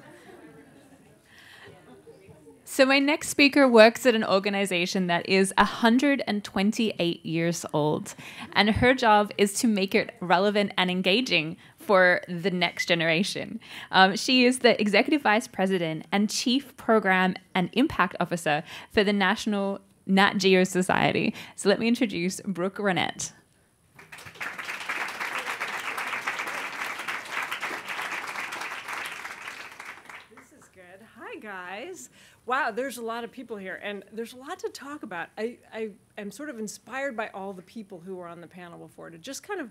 So, my next speaker works at an organization that is 128 years old, and her job is to make it relevant and engaging for the next generation. Um, she is the Executive Vice President and Chief Program and Impact Officer for the National Nat Geo Society. So, let me introduce Brooke Runnette. This is good. Hi, guys. Wow, there's a lot of people here, and there's a lot to talk about. I, I am sort of inspired by all the people who were on the panel before to just kind of,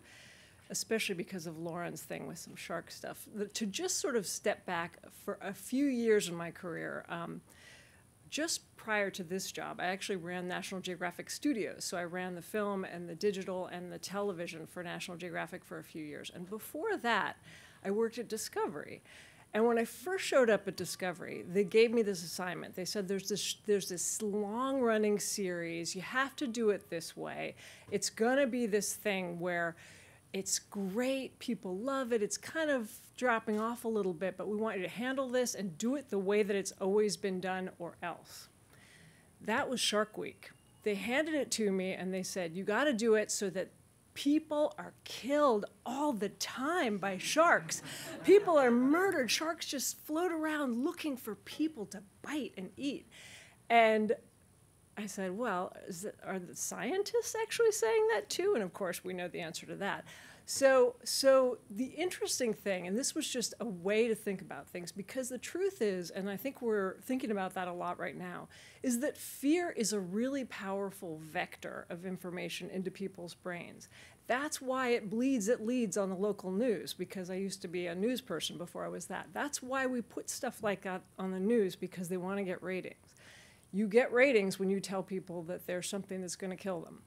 especially because of Lauren's thing with some shark stuff, to just sort of step back for a few years in my career. Um, just prior to this job, I actually ran National Geographic Studios. So I ran the film and the digital and the television for National Geographic for a few years. And before that, I worked at Discovery. And when I first showed up at Discovery, they gave me this assignment. They said, "There's this, there's this long-running series. You have to do it this way. It's gonna be this thing where it's great. People love it. It's kind of dropping off a little bit, but we want you to handle this and do it the way that it's always been done, or else." That was Shark Week. They handed it to me and they said, "You got to do it so that people are killed all the time by sharks. People are murdered. Sharks just float around looking for people to bite and eat. And I said, well, it, are the scientists actually saying that too? And of course, we know the answer to that. So, so the interesting thing, and this was just a way to think about things, because the truth is, and I think we're thinking about that a lot right now, is that fear is a really powerful vector of information into people's brains. That's why it bleeds, it leads on the local news, because I used to be a news person before I was that. That's why we put stuff like that on the news, because they want to get ratings. You get ratings when you tell people that there's something that's going to kill them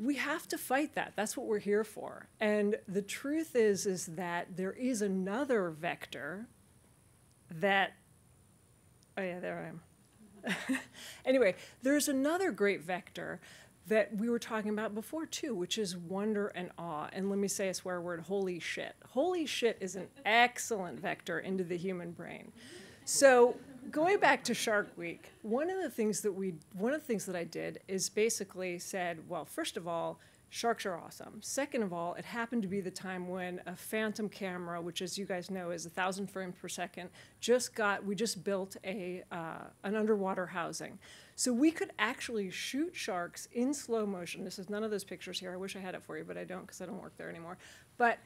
we have to fight that. That's what we're here for. And the truth is, is that there is another vector that, oh yeah, there I am. [LAUGHS] anyway, there's another great vector that we were talking about before too, which is wonder and awe. And let me say a swear word, holy shit. Holy shit is an excellent vector into the human brain. So going back to Shark Week, one of the things that we one of the things that I did is basically said, well, first of all, sharks are awesome. Second of all, it happened to be the time when a phantom camera, which as you guys know is a thousand frames per second, just got we just built a uh, an underwater housing. So we could actually shoot sharks in slow motion. This is none of those pictures here. I wish I had it for you, but I don't because I don't work there anymore. But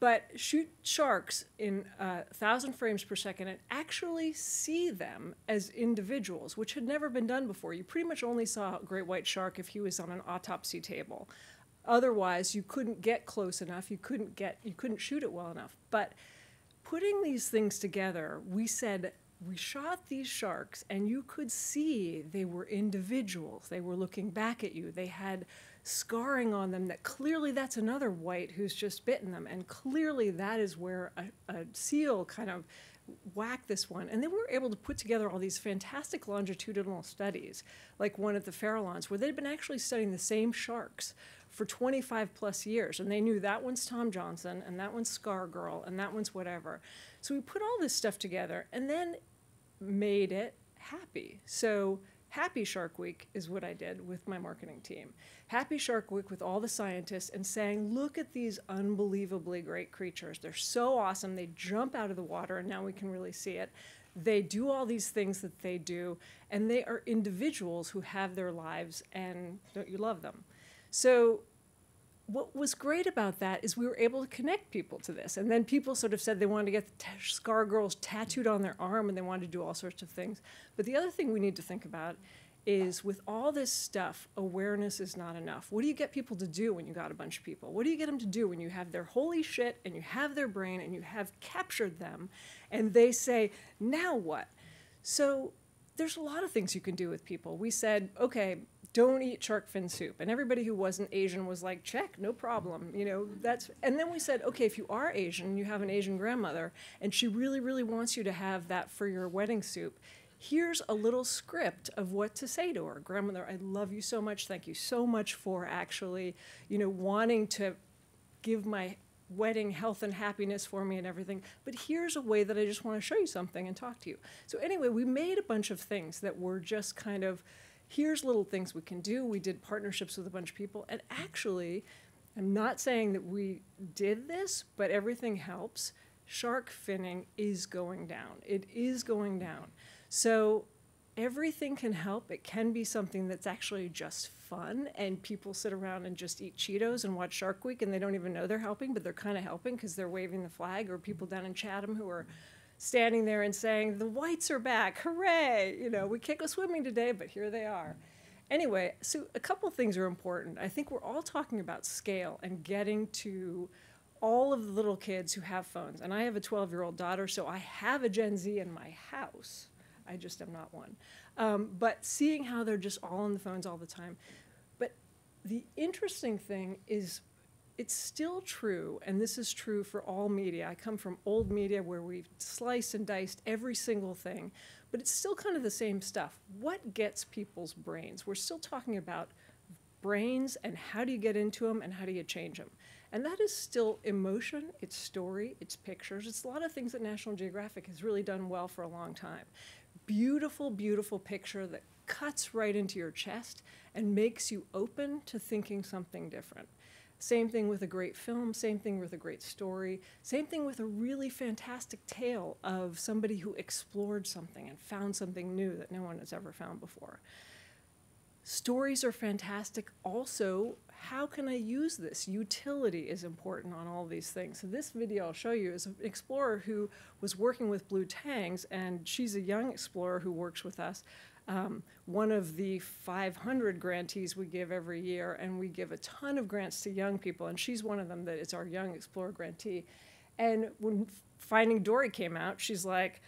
but shoot sharks in a thousand frames per second and actually see them as individuals, which had never been done before. You pretty much only saw a great white shark if he was on an autopsy table. Otherwise, you couldn't get close enough. You couldn't get you couldn't shoot it well enough. But putting these things together, we said we shot these sharks and you could see they were individuals. They were looking back at you. They had scarring on them that clearly that's another white who's just bitten them. And clearly that is where a, a seal kind of whacked this one. And then we were able to put together all these fantastic longitudinal studies, like one at the Farallones, where they'd been actually studying the same sharks for 25 plus years. And they knew that one's Tom Johnson, and that one's Scar Girl, and that one's whatever. So we put all this stuff together and then made it happy. So Happy Shark Week is what I did with my marketing team. Happy Shark Week with all the scientists and saying, look at these unbelievably great creatures. They're so awesome. They jump out of the water, and now we can really see it. They do all these things that they do, and they are individuals who have their lives, and don't you love them? So what was great about that is we were able to connect people to this. And then people sort of said they wanted to get the Scar Girls tattooed on their arm and they wanted to do all sorts of things. But the other thing we need to think about is with all this stuff, awareness is not enough. What do you get people to do when you got a bunch of people? What do you get them to do when you have their holy shit and you have their brain and you have captured them and they say, now what? So there's a lot of things you can do with people. We said, okay, don't eat shark fin soup. And everybody who wasn't Asian was like, check, no problem. You know, that's, and then we said, okay, if you are Asian, you have an Asian grandmother, and she really, really wants you to have that for your wedding soup. Here's a little script of what to say to her. Grandmother, I love you so much. Thank you so much for actually, you know, wanting to give my wedding health and happiness for me and everything. But here's a way that I just want to show you something and talk to you. So anyway, we made a bunch of things that were just kind of, here's little things we can do. We did partnerships with a bunch of people. And actually, I'm not saying that we did this, but everything helps. Shark finning is going down. It is going down. So everything can help. It can be something that's actually just fun, and people sit around and just eat Cheetos and watch Shark Week, and they don't even know they're helping, but they're kind of helping because they're waving the flag, or people down in Chatham who are standing there and saying, the whites are back, hooray! You know, we can't go swimming today, but here they are. Anyway, so a couple things are important. I think we're all talking about scale and getting to all of the little kids who have phones. And I have a 12 year old daughter, so I have a Gen Z in my house. I just am not one. Um, but seeing how they're just all on the phones all the time. But the interesting thing is it's still true, and this is true for all media. I come from old media where we've sliced and diced every single thing, but it's still kind of the same stuff. What gets people's brains? We're still talking about brains and how do you get into them and how do you change them. And that is still emotion, it's story, it's pictures. It's a lot of things that National Geographic has really done well for a long time. Beautiful, beautiful picture that cuts right into your chest and makes you open to thinking something different. Same thing with a great film, same thing with a great story, same thing with a really fantastic tale of somebody who explored something and found something new that no one has ever found before. Stories are fantastic. Also, how can I use this? Utility is important on all these things. So this video I'll show you is an explorer who was working with blue tangs, and she's a young explorer who works with us um, one of the 500 grantees we give every year, and we give a ton of grants to young people, and she's one of them that is our Young Explorer grantee. And when Finding Dory came out, she's like,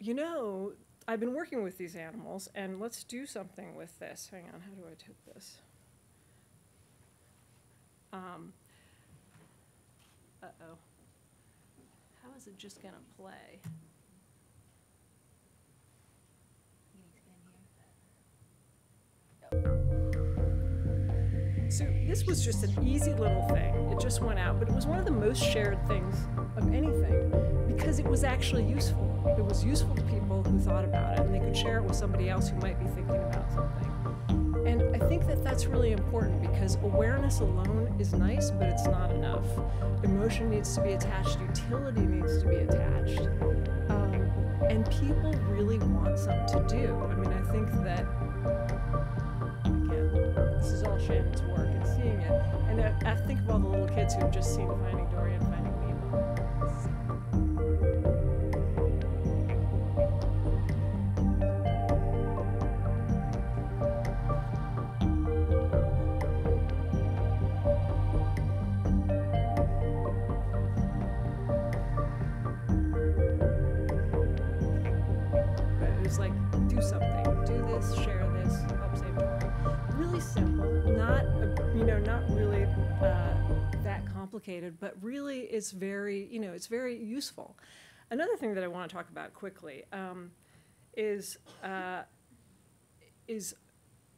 you know, I've been working with these animals, and let's do something with this. Hang on, how do I take this? Um, uh-oh. How is it just gonna play? This was just an easy little thing. It just went out, but it was one of the most shared things of anything because it was actually useful. It was useful to people who thought about it, and they could share it with somebody else who might be thinking about something. And I think that that's really important because awareness alone is nice, but it's not enough. Emotion needs to be attached, utility needs to be attached. Um, and people really want something to do. I mean, I think that, again, this is all Shannon's work and. And I, think of all the little kids who've just seen Finding it's very you know, it's very useful. Another thing that I want to talk about quickly um, is uh, is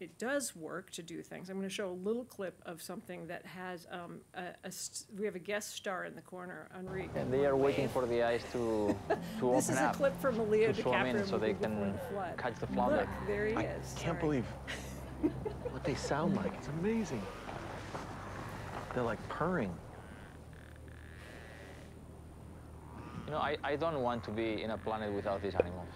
it does work to do things. I'm going to show a little clip of something that has um, a, a st- we have a guest star in the corner, Enrique. And they are waiting for the ice to, [LAUGHS] to This open is a up. clip from Leo to swim DiCaprio in so they can the Flood. catch the flounder. Look, there he I is. can't Sorry. believe [LAUGHS] what they sound like. It's amazing. They're like purring. You know, I, I don't want to be in a planet without these animals.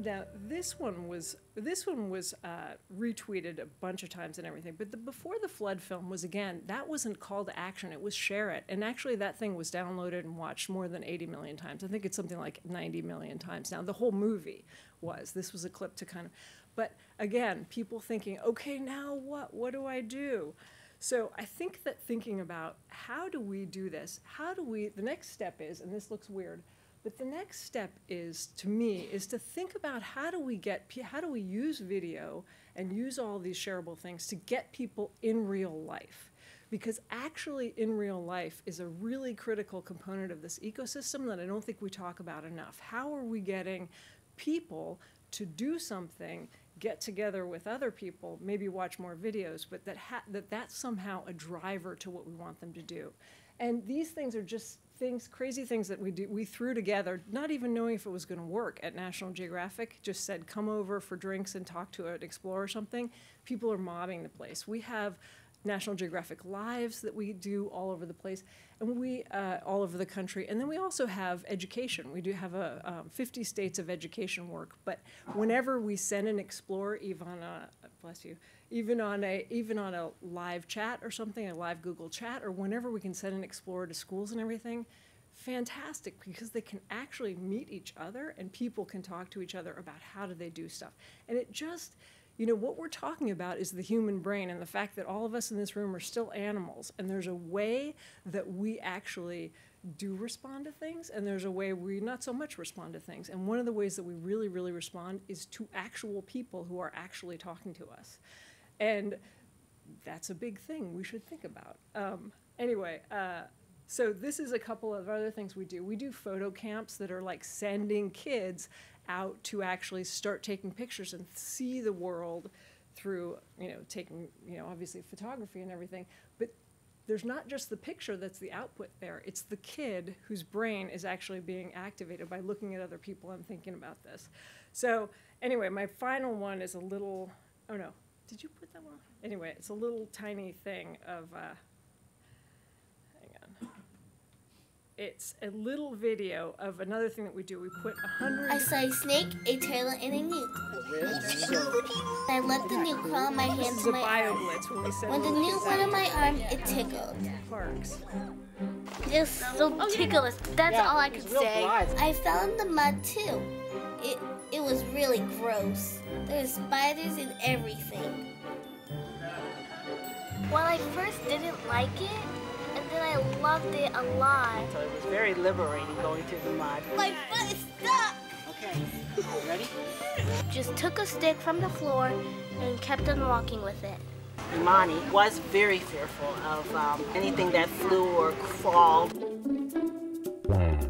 Now this one was this one was uh, retweeted a bunch of times and everything, but the Before the Flood film was again that wasn't call to action; it was share it, and actually that thing was downloaded and watched more than 80 million times. I think it's something like 90 million times now. The whole movie was. This was a clip to kind of, but again, people thinking, okay, now what? What do I do? So I think that thinking about how do we do this? How do we? The next step is, and this looks weird. But the next step is, to me, is to think about how do we get, how do we use video and use all these shareable things to get people in real life? Because actually, in real life is a really critical component of this ecosystem that I don't think we talk about enough. How are we getting people to do something, get together with other people, maybe watch more videos, but that, ha- that that's somehow a driver to what we want them to do? And these things are just things, crazy things that we do, we threw together, not even knowing if it was going to work at National Geographic. Just said, come over for drinks and talk to an explorer or something. People are mobbing the place. We have National Geographic lives that we do all over the place, and we uh, all over the country. And then we also have education. We do have a um, 50 states of education work. But whenever we send an explorer, even on a, bless you, even on a even on a live chat or something, a live Google chat, or whenever we can send an explorer to schools and everything, fantastic because they can actually meet each other and people can talk to each other about how do they do stuff. And it just you know, what we're talking about is the human brain and the fact that all of us in this room are still animals, and there's a way that we actually do respond to things, and there's a way we not so much respond to things. And one of the ways that we really, really respond is to actual people who are actually talking to us. And that's a big thing we should think about. Um, anyway, uh, so this is a couple of other things we do. We do photo camps that are like sending kids out to actually start taking pictures and see the world through, you know, taking, you know, obviously photography and everything. But there's not just the picture that's the output there. It's the kid whose brain is actually being activated by looking at other people and thinking about this. So anyway, my final one is a little, oh no, did you put that one? Anyway, it's a little tiny thing of, uh, hang on. It's a little video of another thing that we do. We put a hundred. I saw a snake, a turtle, and a nuke. I let the nuke crawl on my hand This to my bio arm. blitz when we send When the little nuke went out on my arm, it tickled. Parks. It was so ticklish. That's Yeah, all I could say. dry. I fell in the mud too. It it was really gross. There were spiders and everything. Well, I first didn't like it, and I loved it a lot. So it was very liberating going through the mud. My foot is stuck. Okay, ready? Just took a stick from the floor and kept on walking with it. Imani was very fearful of um, anything that flew or crawled. But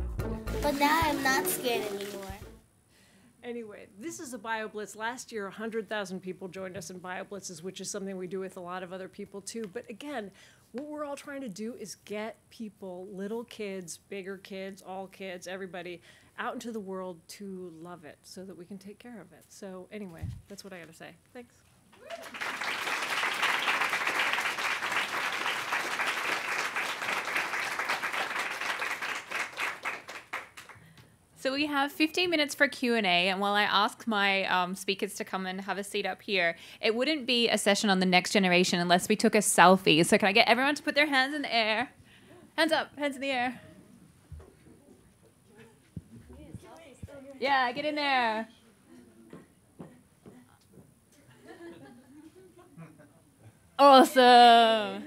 But now I'm not scared anymore. Anyway, this is a BioBlitz. Last year, 100,000 people joined us in BioBlitzes, which is something we do with a lot of other people too. But again, what we're all trying to do is get people, little kids, bigger kids, all kids, everybody, out into the world to love it so that we can take care of it. So, anyway, that's what I got to say. Thanks. So we have 15 minutes for Q&A, and while I ask my um, speakers to come and have a seat up here, it wouldn't be a session on the next generation unless we took a selfie. So can I get everyone to put their hands in the air? Hands up, hands in the air. Yeah, get in there. Awesome.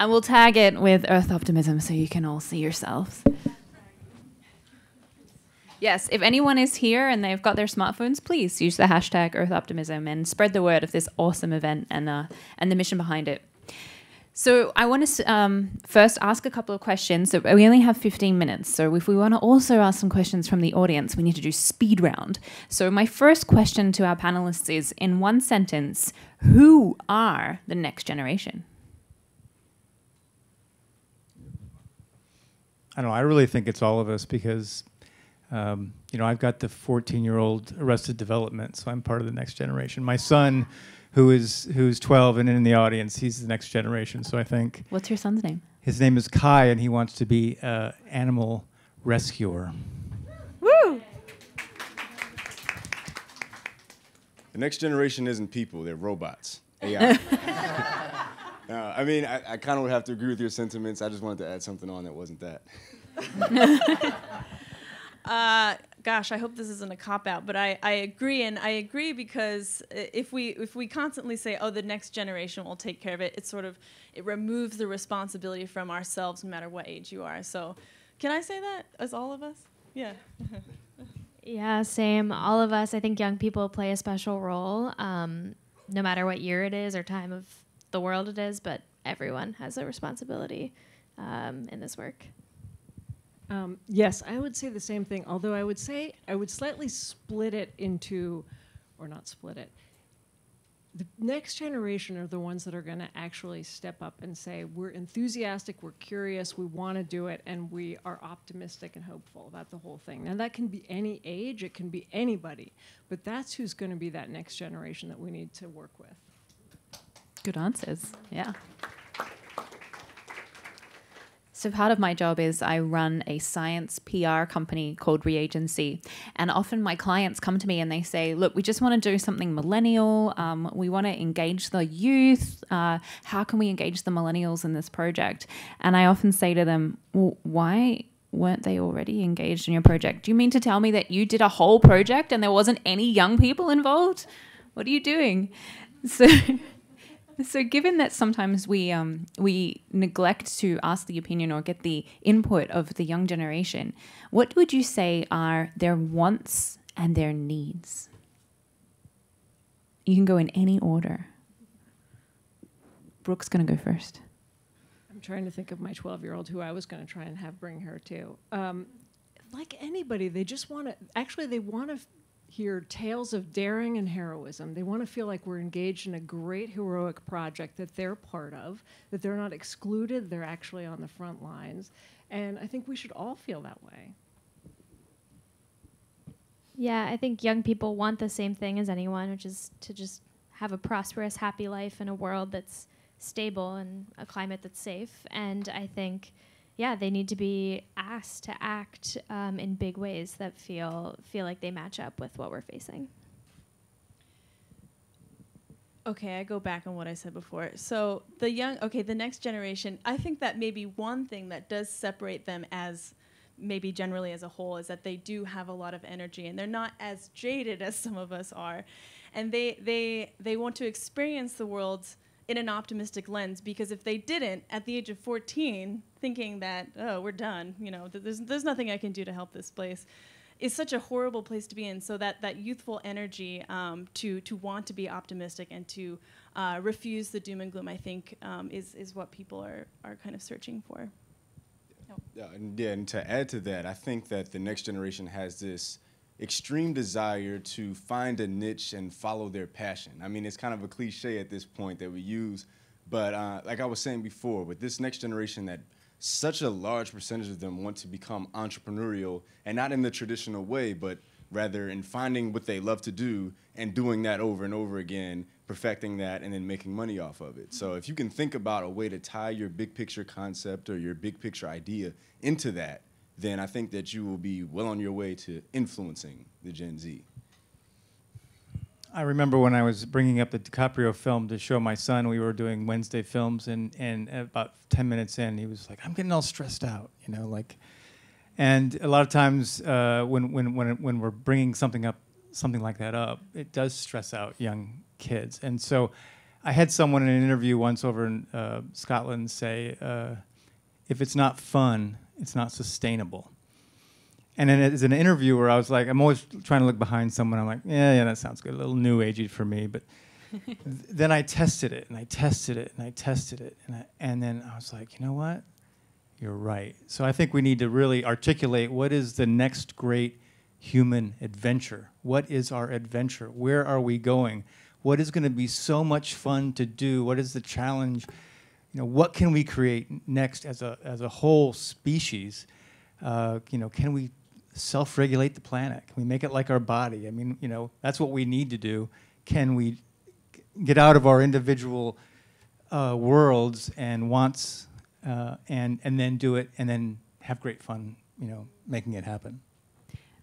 And we'll tag it with Earth Optimism so you can all see yourselves. Yes, if anyone is here and they've got their smartphones, please use the hashtag Earth Optimism and spread the word of this awesome event and uh, and the mission behind it. So I want to um, first ask a couple of questions. So we only have 15 minutes. So if we want to also ask some questions from the audience, we need to do speed round. So my first question to our panelists is, in one sentence, who are the next generation? I don't know. I really think it's all of us because, um, you know, I've got the 14 year old arrested development, so I'm part of the next generation. My son, who is who's 12 and in the audience, he's the next generation. So I think What's your son's name? his name is Kai, and he wants to be an animal rescuer. Woo! The next generation isn't people, they're robots. AI. Uh, [LAUGHS] [LAUGHS] I mean, I, I kind of would have to agree with your sentiments. I just wanted to add something on that wasn't that. [LAUGHS] Uh, gosh, I hope this isn't a cop out, but I, I agree, and I agree because if we if we constantly say, "Oh, the next generation will take care of it," it sort of it removes the responsibility from ourselves, no matter what age you are. So, can I say that as all of us? Yeah. [LAUGHS] Yeah, same. All of us, I think young people play a special role, um, no matter what year it is or time of the world it is, but everyone has a responsibility um, in this work. Um, yes, I would say the same thing, although I would say I would slightly split it into, or not split it. The next generation are the ones that are going to actually step up and say, we're enthusiastic, we're curious, we want to do it, and we are optimistic and hopeful about the whole thing. Now, that can be any age, it can be anybody, but that's who's going to be that next generation that we need to work with. Good answers. Yeah. Part of my job is I run a science PR company called Reagency, and often my clients come to me and they say, "Look, we just want to do something millennial. Um, we want to engage the youth. Uh, how can we engage the millennials in this project?" And I often say to them, "Well, why?" Weren't they already engaged in your project? Do you mean to tell me that you did a whole project and there wasn't any young people involved? What are you doing? [LAUGHS] So, so, given that sometimes we um, we neglect to ask the opinion or get the input of the young generation, what would you say are their wants and their needs? You can go in any order. Brooke's gonna go first. I'm trying to think of my 12 year old who I was going to try and have bring her too. Um, like anybody, they just want to, actually, they want to hear tales of daring and heroism. They want to feel like we're engaged in a great heroic project that they're part of, that they're not excluded, they're actually on the front lines. And I think we should all feel that way. Yeah, I think young people want the same thing as anyone, which is to just have a prosperous, happy life in a world that's stable and a climate that's safe. And I think, yeah, they need to be asked to act um, in big ways that feel feel like they match up with what we're facing. Okay, I go back on what I said before. So the young, okay, the next generation. I think that maybe one thing that does separate them as maybe generally as a whole is that they do have a lot of energy and they're not as jaded as some of us are, and they they they want to experience the world in an optimistic lens because if they didn't at the age of 14 thinking that oh we're done you know th- there's there's nothing I can do to help this place is such a horrible place to be in. So that that youthful energy um, to to want to be optimistic and to uh, refuse the doom and gloom, I think, um, is is what people are are kind of searching for. Yeah, and, yeah, and to add to that, I think that the next generation has this extreme desire to find a niche and follow their passion. I mean, it's kind of a cliche at this point that we use, but uh, like I was saying before, with this next generation that such a large percentage of them want to become entrepreneurial and not in the traditional way, but rather in finding what they love to do and doing that over and over again, perfecting that, and then making money off of it. So if you can think about a way to tie your big picture concept or your big picture idea into that, then I think that you will be well on your way to influencing the Gen Z. I remember when I was bringing up the DiCaprio film to show my son, we were doing Wednesday films, and, and about 10 minutes in, he was like, I'm getting all stressed out, you know, like, and a lot of times uh, when, when, when, when we're bringing something up, something like that up, it does stress out young kids. And so I had someone in an interview once over in uh, Scotland say, uh, if it's not fun, it's not sustainable. And then as an interviewer, I was like, I'm always trying to look behind someone. I'm like, yeah, yeah, that sounds good. A little new agey for me. But th- [LAUGHS] then I tested it and I tested it and I tested it. And, I, and then I was like, you know what? You're right. So I think we need to really articulate what is the next great human adventure? What is our adventure? Where are we going? What is going to be so much fun to do? What is the challenge? You know, what can we create next as a, as a whole species? Uh, you know, can we self-regulate the planet? Can we make it like our body? I mean, you know, that's what we need to do. Can we get out of our individual uh, worlds and wants, uh, and and then do it, and then have great fun, you know, making it happen.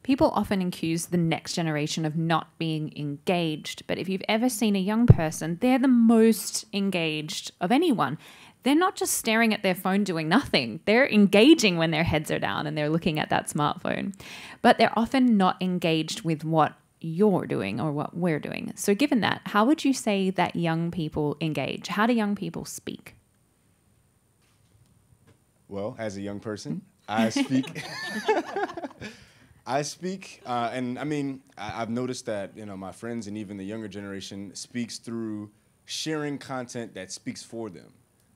People often accuse the next generation of not being engaged, but if you've ever seen a young person, they're the most engaged of anyone. They're not just staring at their phone doing nothing, they're engaging when their heads are down and they're looking at that smartphone. But they're often not engaged with what you're doing or what we're doing. So, given that, how would you say that young people engage? How do young people speak? Well, as a young person, I [LAUGHS] speak. [LAUGHS] I speak, uh, and I mean, I, I've noticed that you know my friends and even the younger generation speaks through sharing content that speaks for them.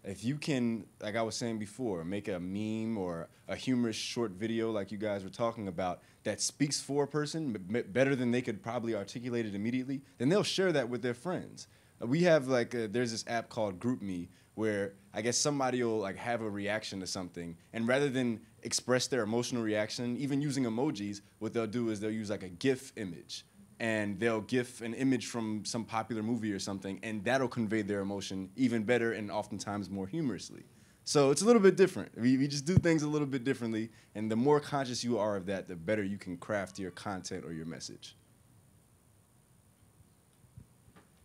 If you can, like I was saying before, make a meme or a humorous short video like you guys were talking about that speaks for a person better than they could probably articulate it immediately, then they'll share that with their friends. Uh, we have like a, there's this app called GroupMe where I guess somebody will like have a reaction to something, and rather than express their emotional reaction, even using emojis, what they'll do is they'll use like a GIF image, and they'll GIF an image from some popular movie or something, and that'll convey their emotion even better and oftentimes more humorously. So it's a little bit different. We, we just do things a little bit differently, and the more conscious you are of that, the better you can craft your content or your message.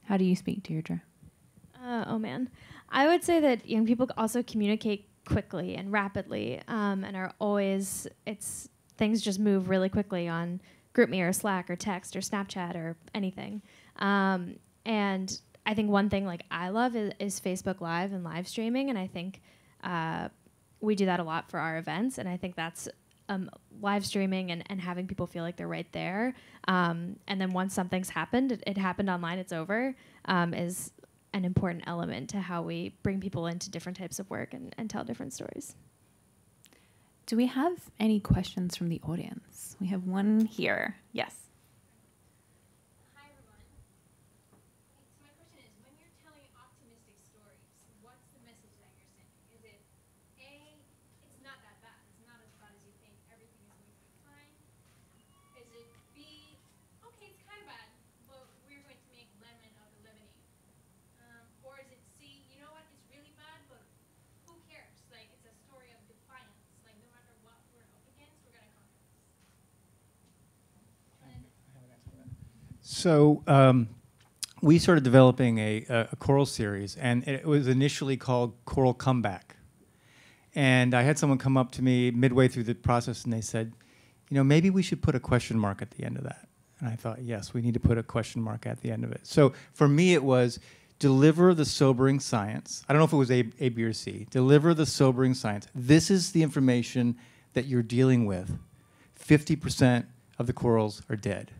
How do you speak, Deidre? Uh, oh man, I would say that young people also communicate quickly and rapidly, um, and are always it's things just move really quickly on GroupMe or Slack or text or Snapchat or anything. Um, and I think one thing like I love is, is Facebook Live and live streaming, and I think uh, we do that a lot for our events, and I think that's um, live streaming and, and having people feel like they're right there. Um, and then once something's happened, it, it happened online, it's over, um, is an important element to how we bring people into different types of work and, and tell different stories. Do we have any questions from the audience? We have one here. Yes. So um, we started developing a, a, coral series, and it was initially called Coral Comeback. And I had someone come up to me midway through the process, and they said, "You know, maybe we should put a question mark at the end of that." And I thought, yes, we need to put a question mark at the end of it. So for me, it was deliver the sobering science. I don't know if it was A, a B, or C. Deliver the sobering science. This is the information that you're dealing with. 50% of the corals are dead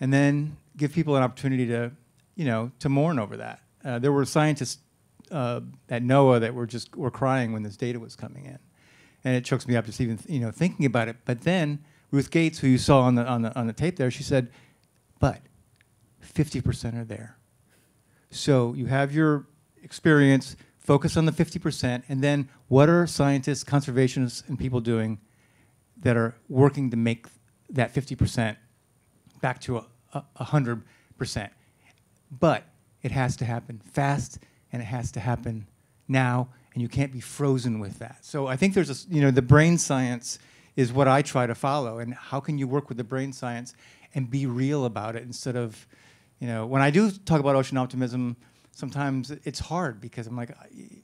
and then give people an opportunity to, you know, to mourn over that. Uh, there were scientists uh, at NOAA that were just were crying when this data was coming in, and it chokes me up just even you know thinking about it. But then Ruth Gates, who you saw on the on the on the tape there, she said, "But 50% are there." So you have your experience, focus on the 50%, and then what are scientists, conservationists, and people doing that are working to make that 50% back to a, 100%? But it has to happen fast, and it has to happen now, and you can't be frozen with that. So I think there's a, you know, the brain science is what I try to follow, and how can you work with the brain science and be real about it instead of, you know, when I do talk about ocean optimism, sometimes it's hard because I'm like,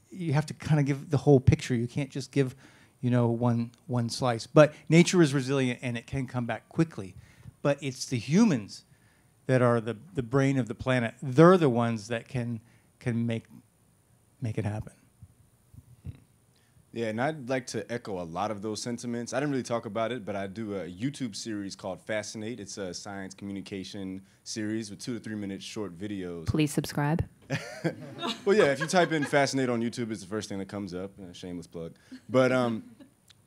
you have to kind of give the whole picture. You can't just give, you know, one one slice. But nature is resilient and it can come back quickly. But it's the humans that are the, the brain of the planet. They're the ones that can can make make it happen. Yeah, and I'd like to echo a lot of those sentiments. I didn't really talk about it, but I do a YouTube series called Fascinate. It's a science communication series with two to three minute short videos. Please subscribe. [LAUGHS] well, yeah, if you type in Fascinate on YouTube, it's the first thing that comes up. Uh, shameless plug. But um,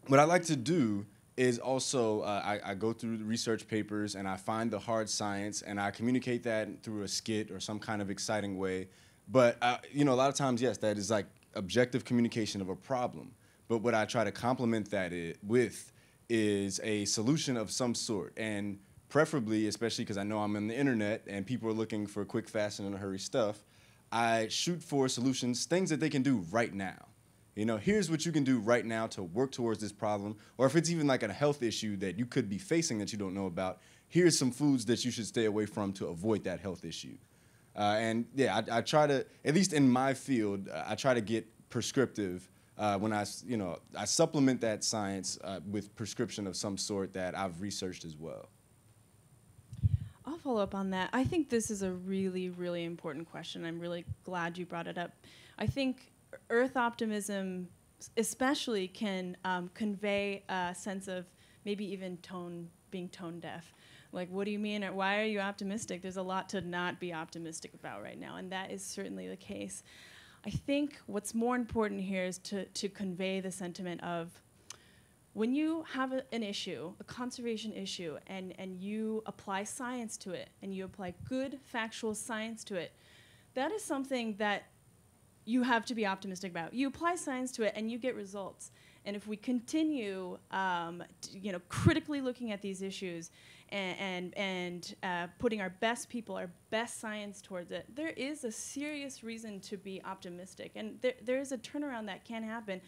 what I like to do is also uh, I, I go through the research papers and I find the hard science and I communicate that through a skit or some kind of exciting way. But uh, you know, a lot of times, yes, that is like objective communication of a problem. But what I try to complement that i- with is a solution of some sort, and preferably, especially because I know I'm on the internet and people are looking for quick, fast, and in a hurry stuff. I shoot for solutions, things that they can do right now. You know, here's what you can do right now to work towards this problem. Or if it's even like a health issue that you could be facing that you don't know about, here's some foods that you should stay away from to avoid that health issue. Uh, and yeah, I, I try to, at least in my field, uh, I try to get prescriptive uh, I, you know, I supplement that science uh, with prescription of some sort that I've researched as well. I'll follow up on that. I think this is a really, really important question. I'm really glad you brought it up. I think Earth optimism, especially, can um, convey a sense of maybe even tone, being tone deaf. Like, what do you mean? Why are you optimistic? There's a lot to not be optimistic about right now, and that is certainly the case. I think what's more important here is to, to convey the sentiment of when you have a, an issue, a conservation issue, and, and you apply science to it, and you apply good factual science to it, that is something that you have to be optimistic about. You apply science to it, and you get results. And if we continue, um, you know, critically looking at these issues and and, uh, putting our best people, our best science towards it, there is a serious reason to be optimistic, and there, there is a turnaround that can happen.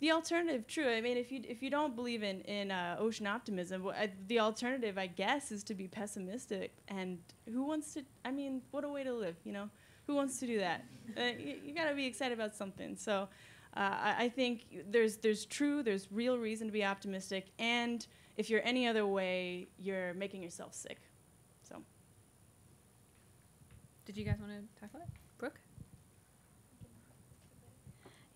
The alternative, true. I mean, if you if you don't believe in in uh, ocean optimism, the alternative, I guess, is to be pessimistic. And who wants to? I mean, what a way to live, you know? Who wants to do that? Uh, you, you got to be excited about something. So, uh, I, I think there's there's true, there's real reason to be optimistic. And if you're any other way, you're making yourself sick. So. Did you guys want to tackle it? Brooke?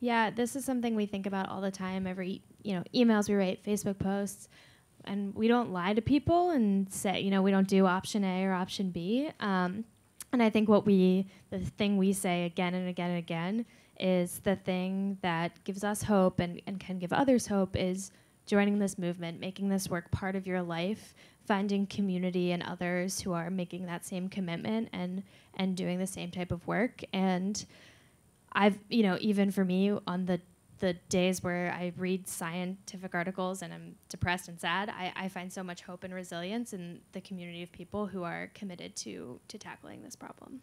Yeah, this is something we think about all the time. Every you know emails we write, Facebook posts, and we don't lie to people and say you know we don't do option A or option B. Um, and I think what we the thing we say again and again and again is the thing that gives us hope and, and can give others hope is joining this movement, making this work part of your life, finding community and others who are making that same commitment and and doing the same type of work. And I've, you know, even for me on the the days where I read scientific articles and I'm depressed and sad, I, I find so much hope and resilience in the community of people who are committed to to tackling this problem.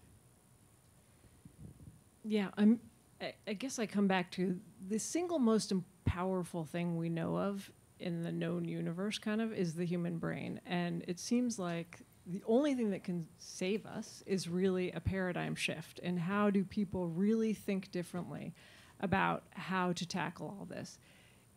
Yeah, I'm. I, I guess I come back to the single most powerful thing we know of in the known universe, kind of, is the human brain, and it seems like the only thing that can save us is really a paradigm shift. And how do people really think differently about how to tackle all this?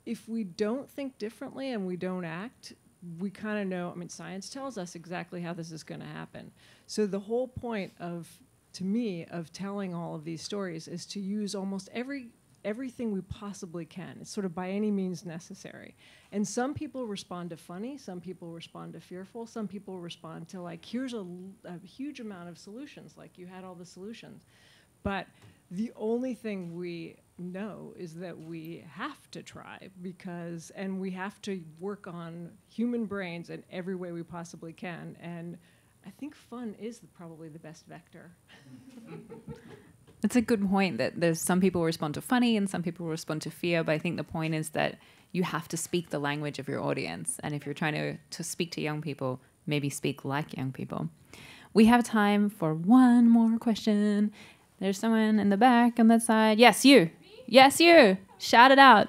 If we don't think differently and we don't act, we kind of know. I mean, science tells us exactly how this is going to happen. So the whole point of to me of telling all of these stories is to use almost every everything we possibly can. It's sort of by any means necessary. And some people respond to funny, some people respond to fearful, some people respond to like here's a huge amount of solutions, like you had all the solutions. But the only thing we know is that we have to try because, and we have to work on human brains in every way we possibly can. And I think fun is the, probably the best vector. It's a good point that there's some people respond to funny and some people respond to fear, but I think the point is that you have to speak the language of your audience. And if you're trying to, to speak to young people, maybe speak like young people. We have time for one more question. There's someone in the back on that side. Yes, you. Yes, you. Shout it out.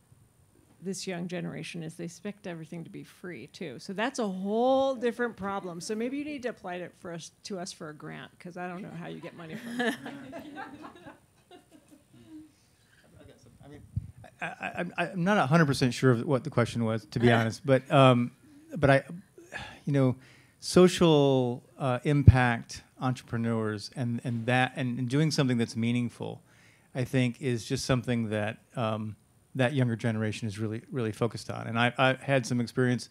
this young generation is they expect everything to be free too. So that's a whole different problem. So maybe you need to apply it for us to us for a grant because I don't know how you get money from. [LAUGHS] I, am not 100% sure of what the question was, to be [LAUGHS] honest, but um, but I, you know, social uh, impact entrepreneurs and and that and, and, doing something that's meaningful, I think is just something that um, that younger generation is really really focused on. And I, I had some experience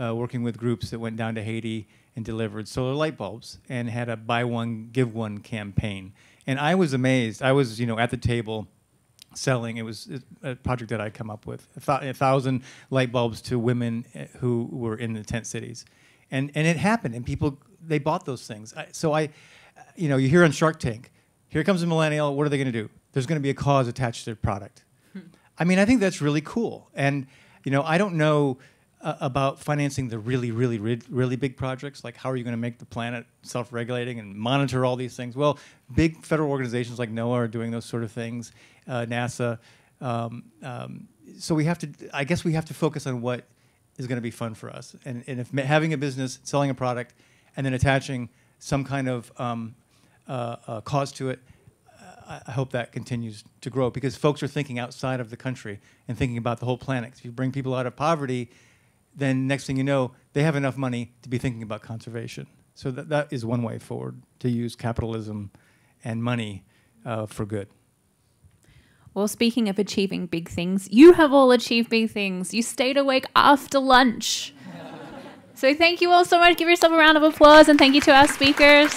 uh, working with groups that went down to Haiti and delivered solar light bulbs and had a buy one give one campaign. And I was amazed. I was you know at the table selling. It was a project that I come up with a, thousand light bulbs to women eh, who were in the tent cities, and and it happened, and people they bought those things. I, so I, you know, you hear on Shark Tank, here comes a millennial. What are they going to do? There's going to be a cause attached to their product. I mean, I think that's really cool, and you know, I don't know. Uh, about financing the really, really, really big projects, like how are you going to make the planet self-regulating and monitor all these things? Well, big federal organizations like NOAA are doing those sort of things, uh, NASA. Um, um, so we have to, I guess we have to focus on what is going to be fun for us. And, and if having a business, selling a product, and then attaching some kind of um, uh, uh, cause to it, I hope that continues to grow because folks are thinking outside of the country and thinking about the whole planet. If you bring people out of poverty, then next thing you know, they have enough money to be thinking about conservation. So that, that is one way forward to use capitalism and money uh, for good. Well, speaking of achieving big things, you have all achieved big things. You stayed awake after lunch. [LAUGHS] so thank you all so much. Give yourself a round of applause and thank you to our speakers.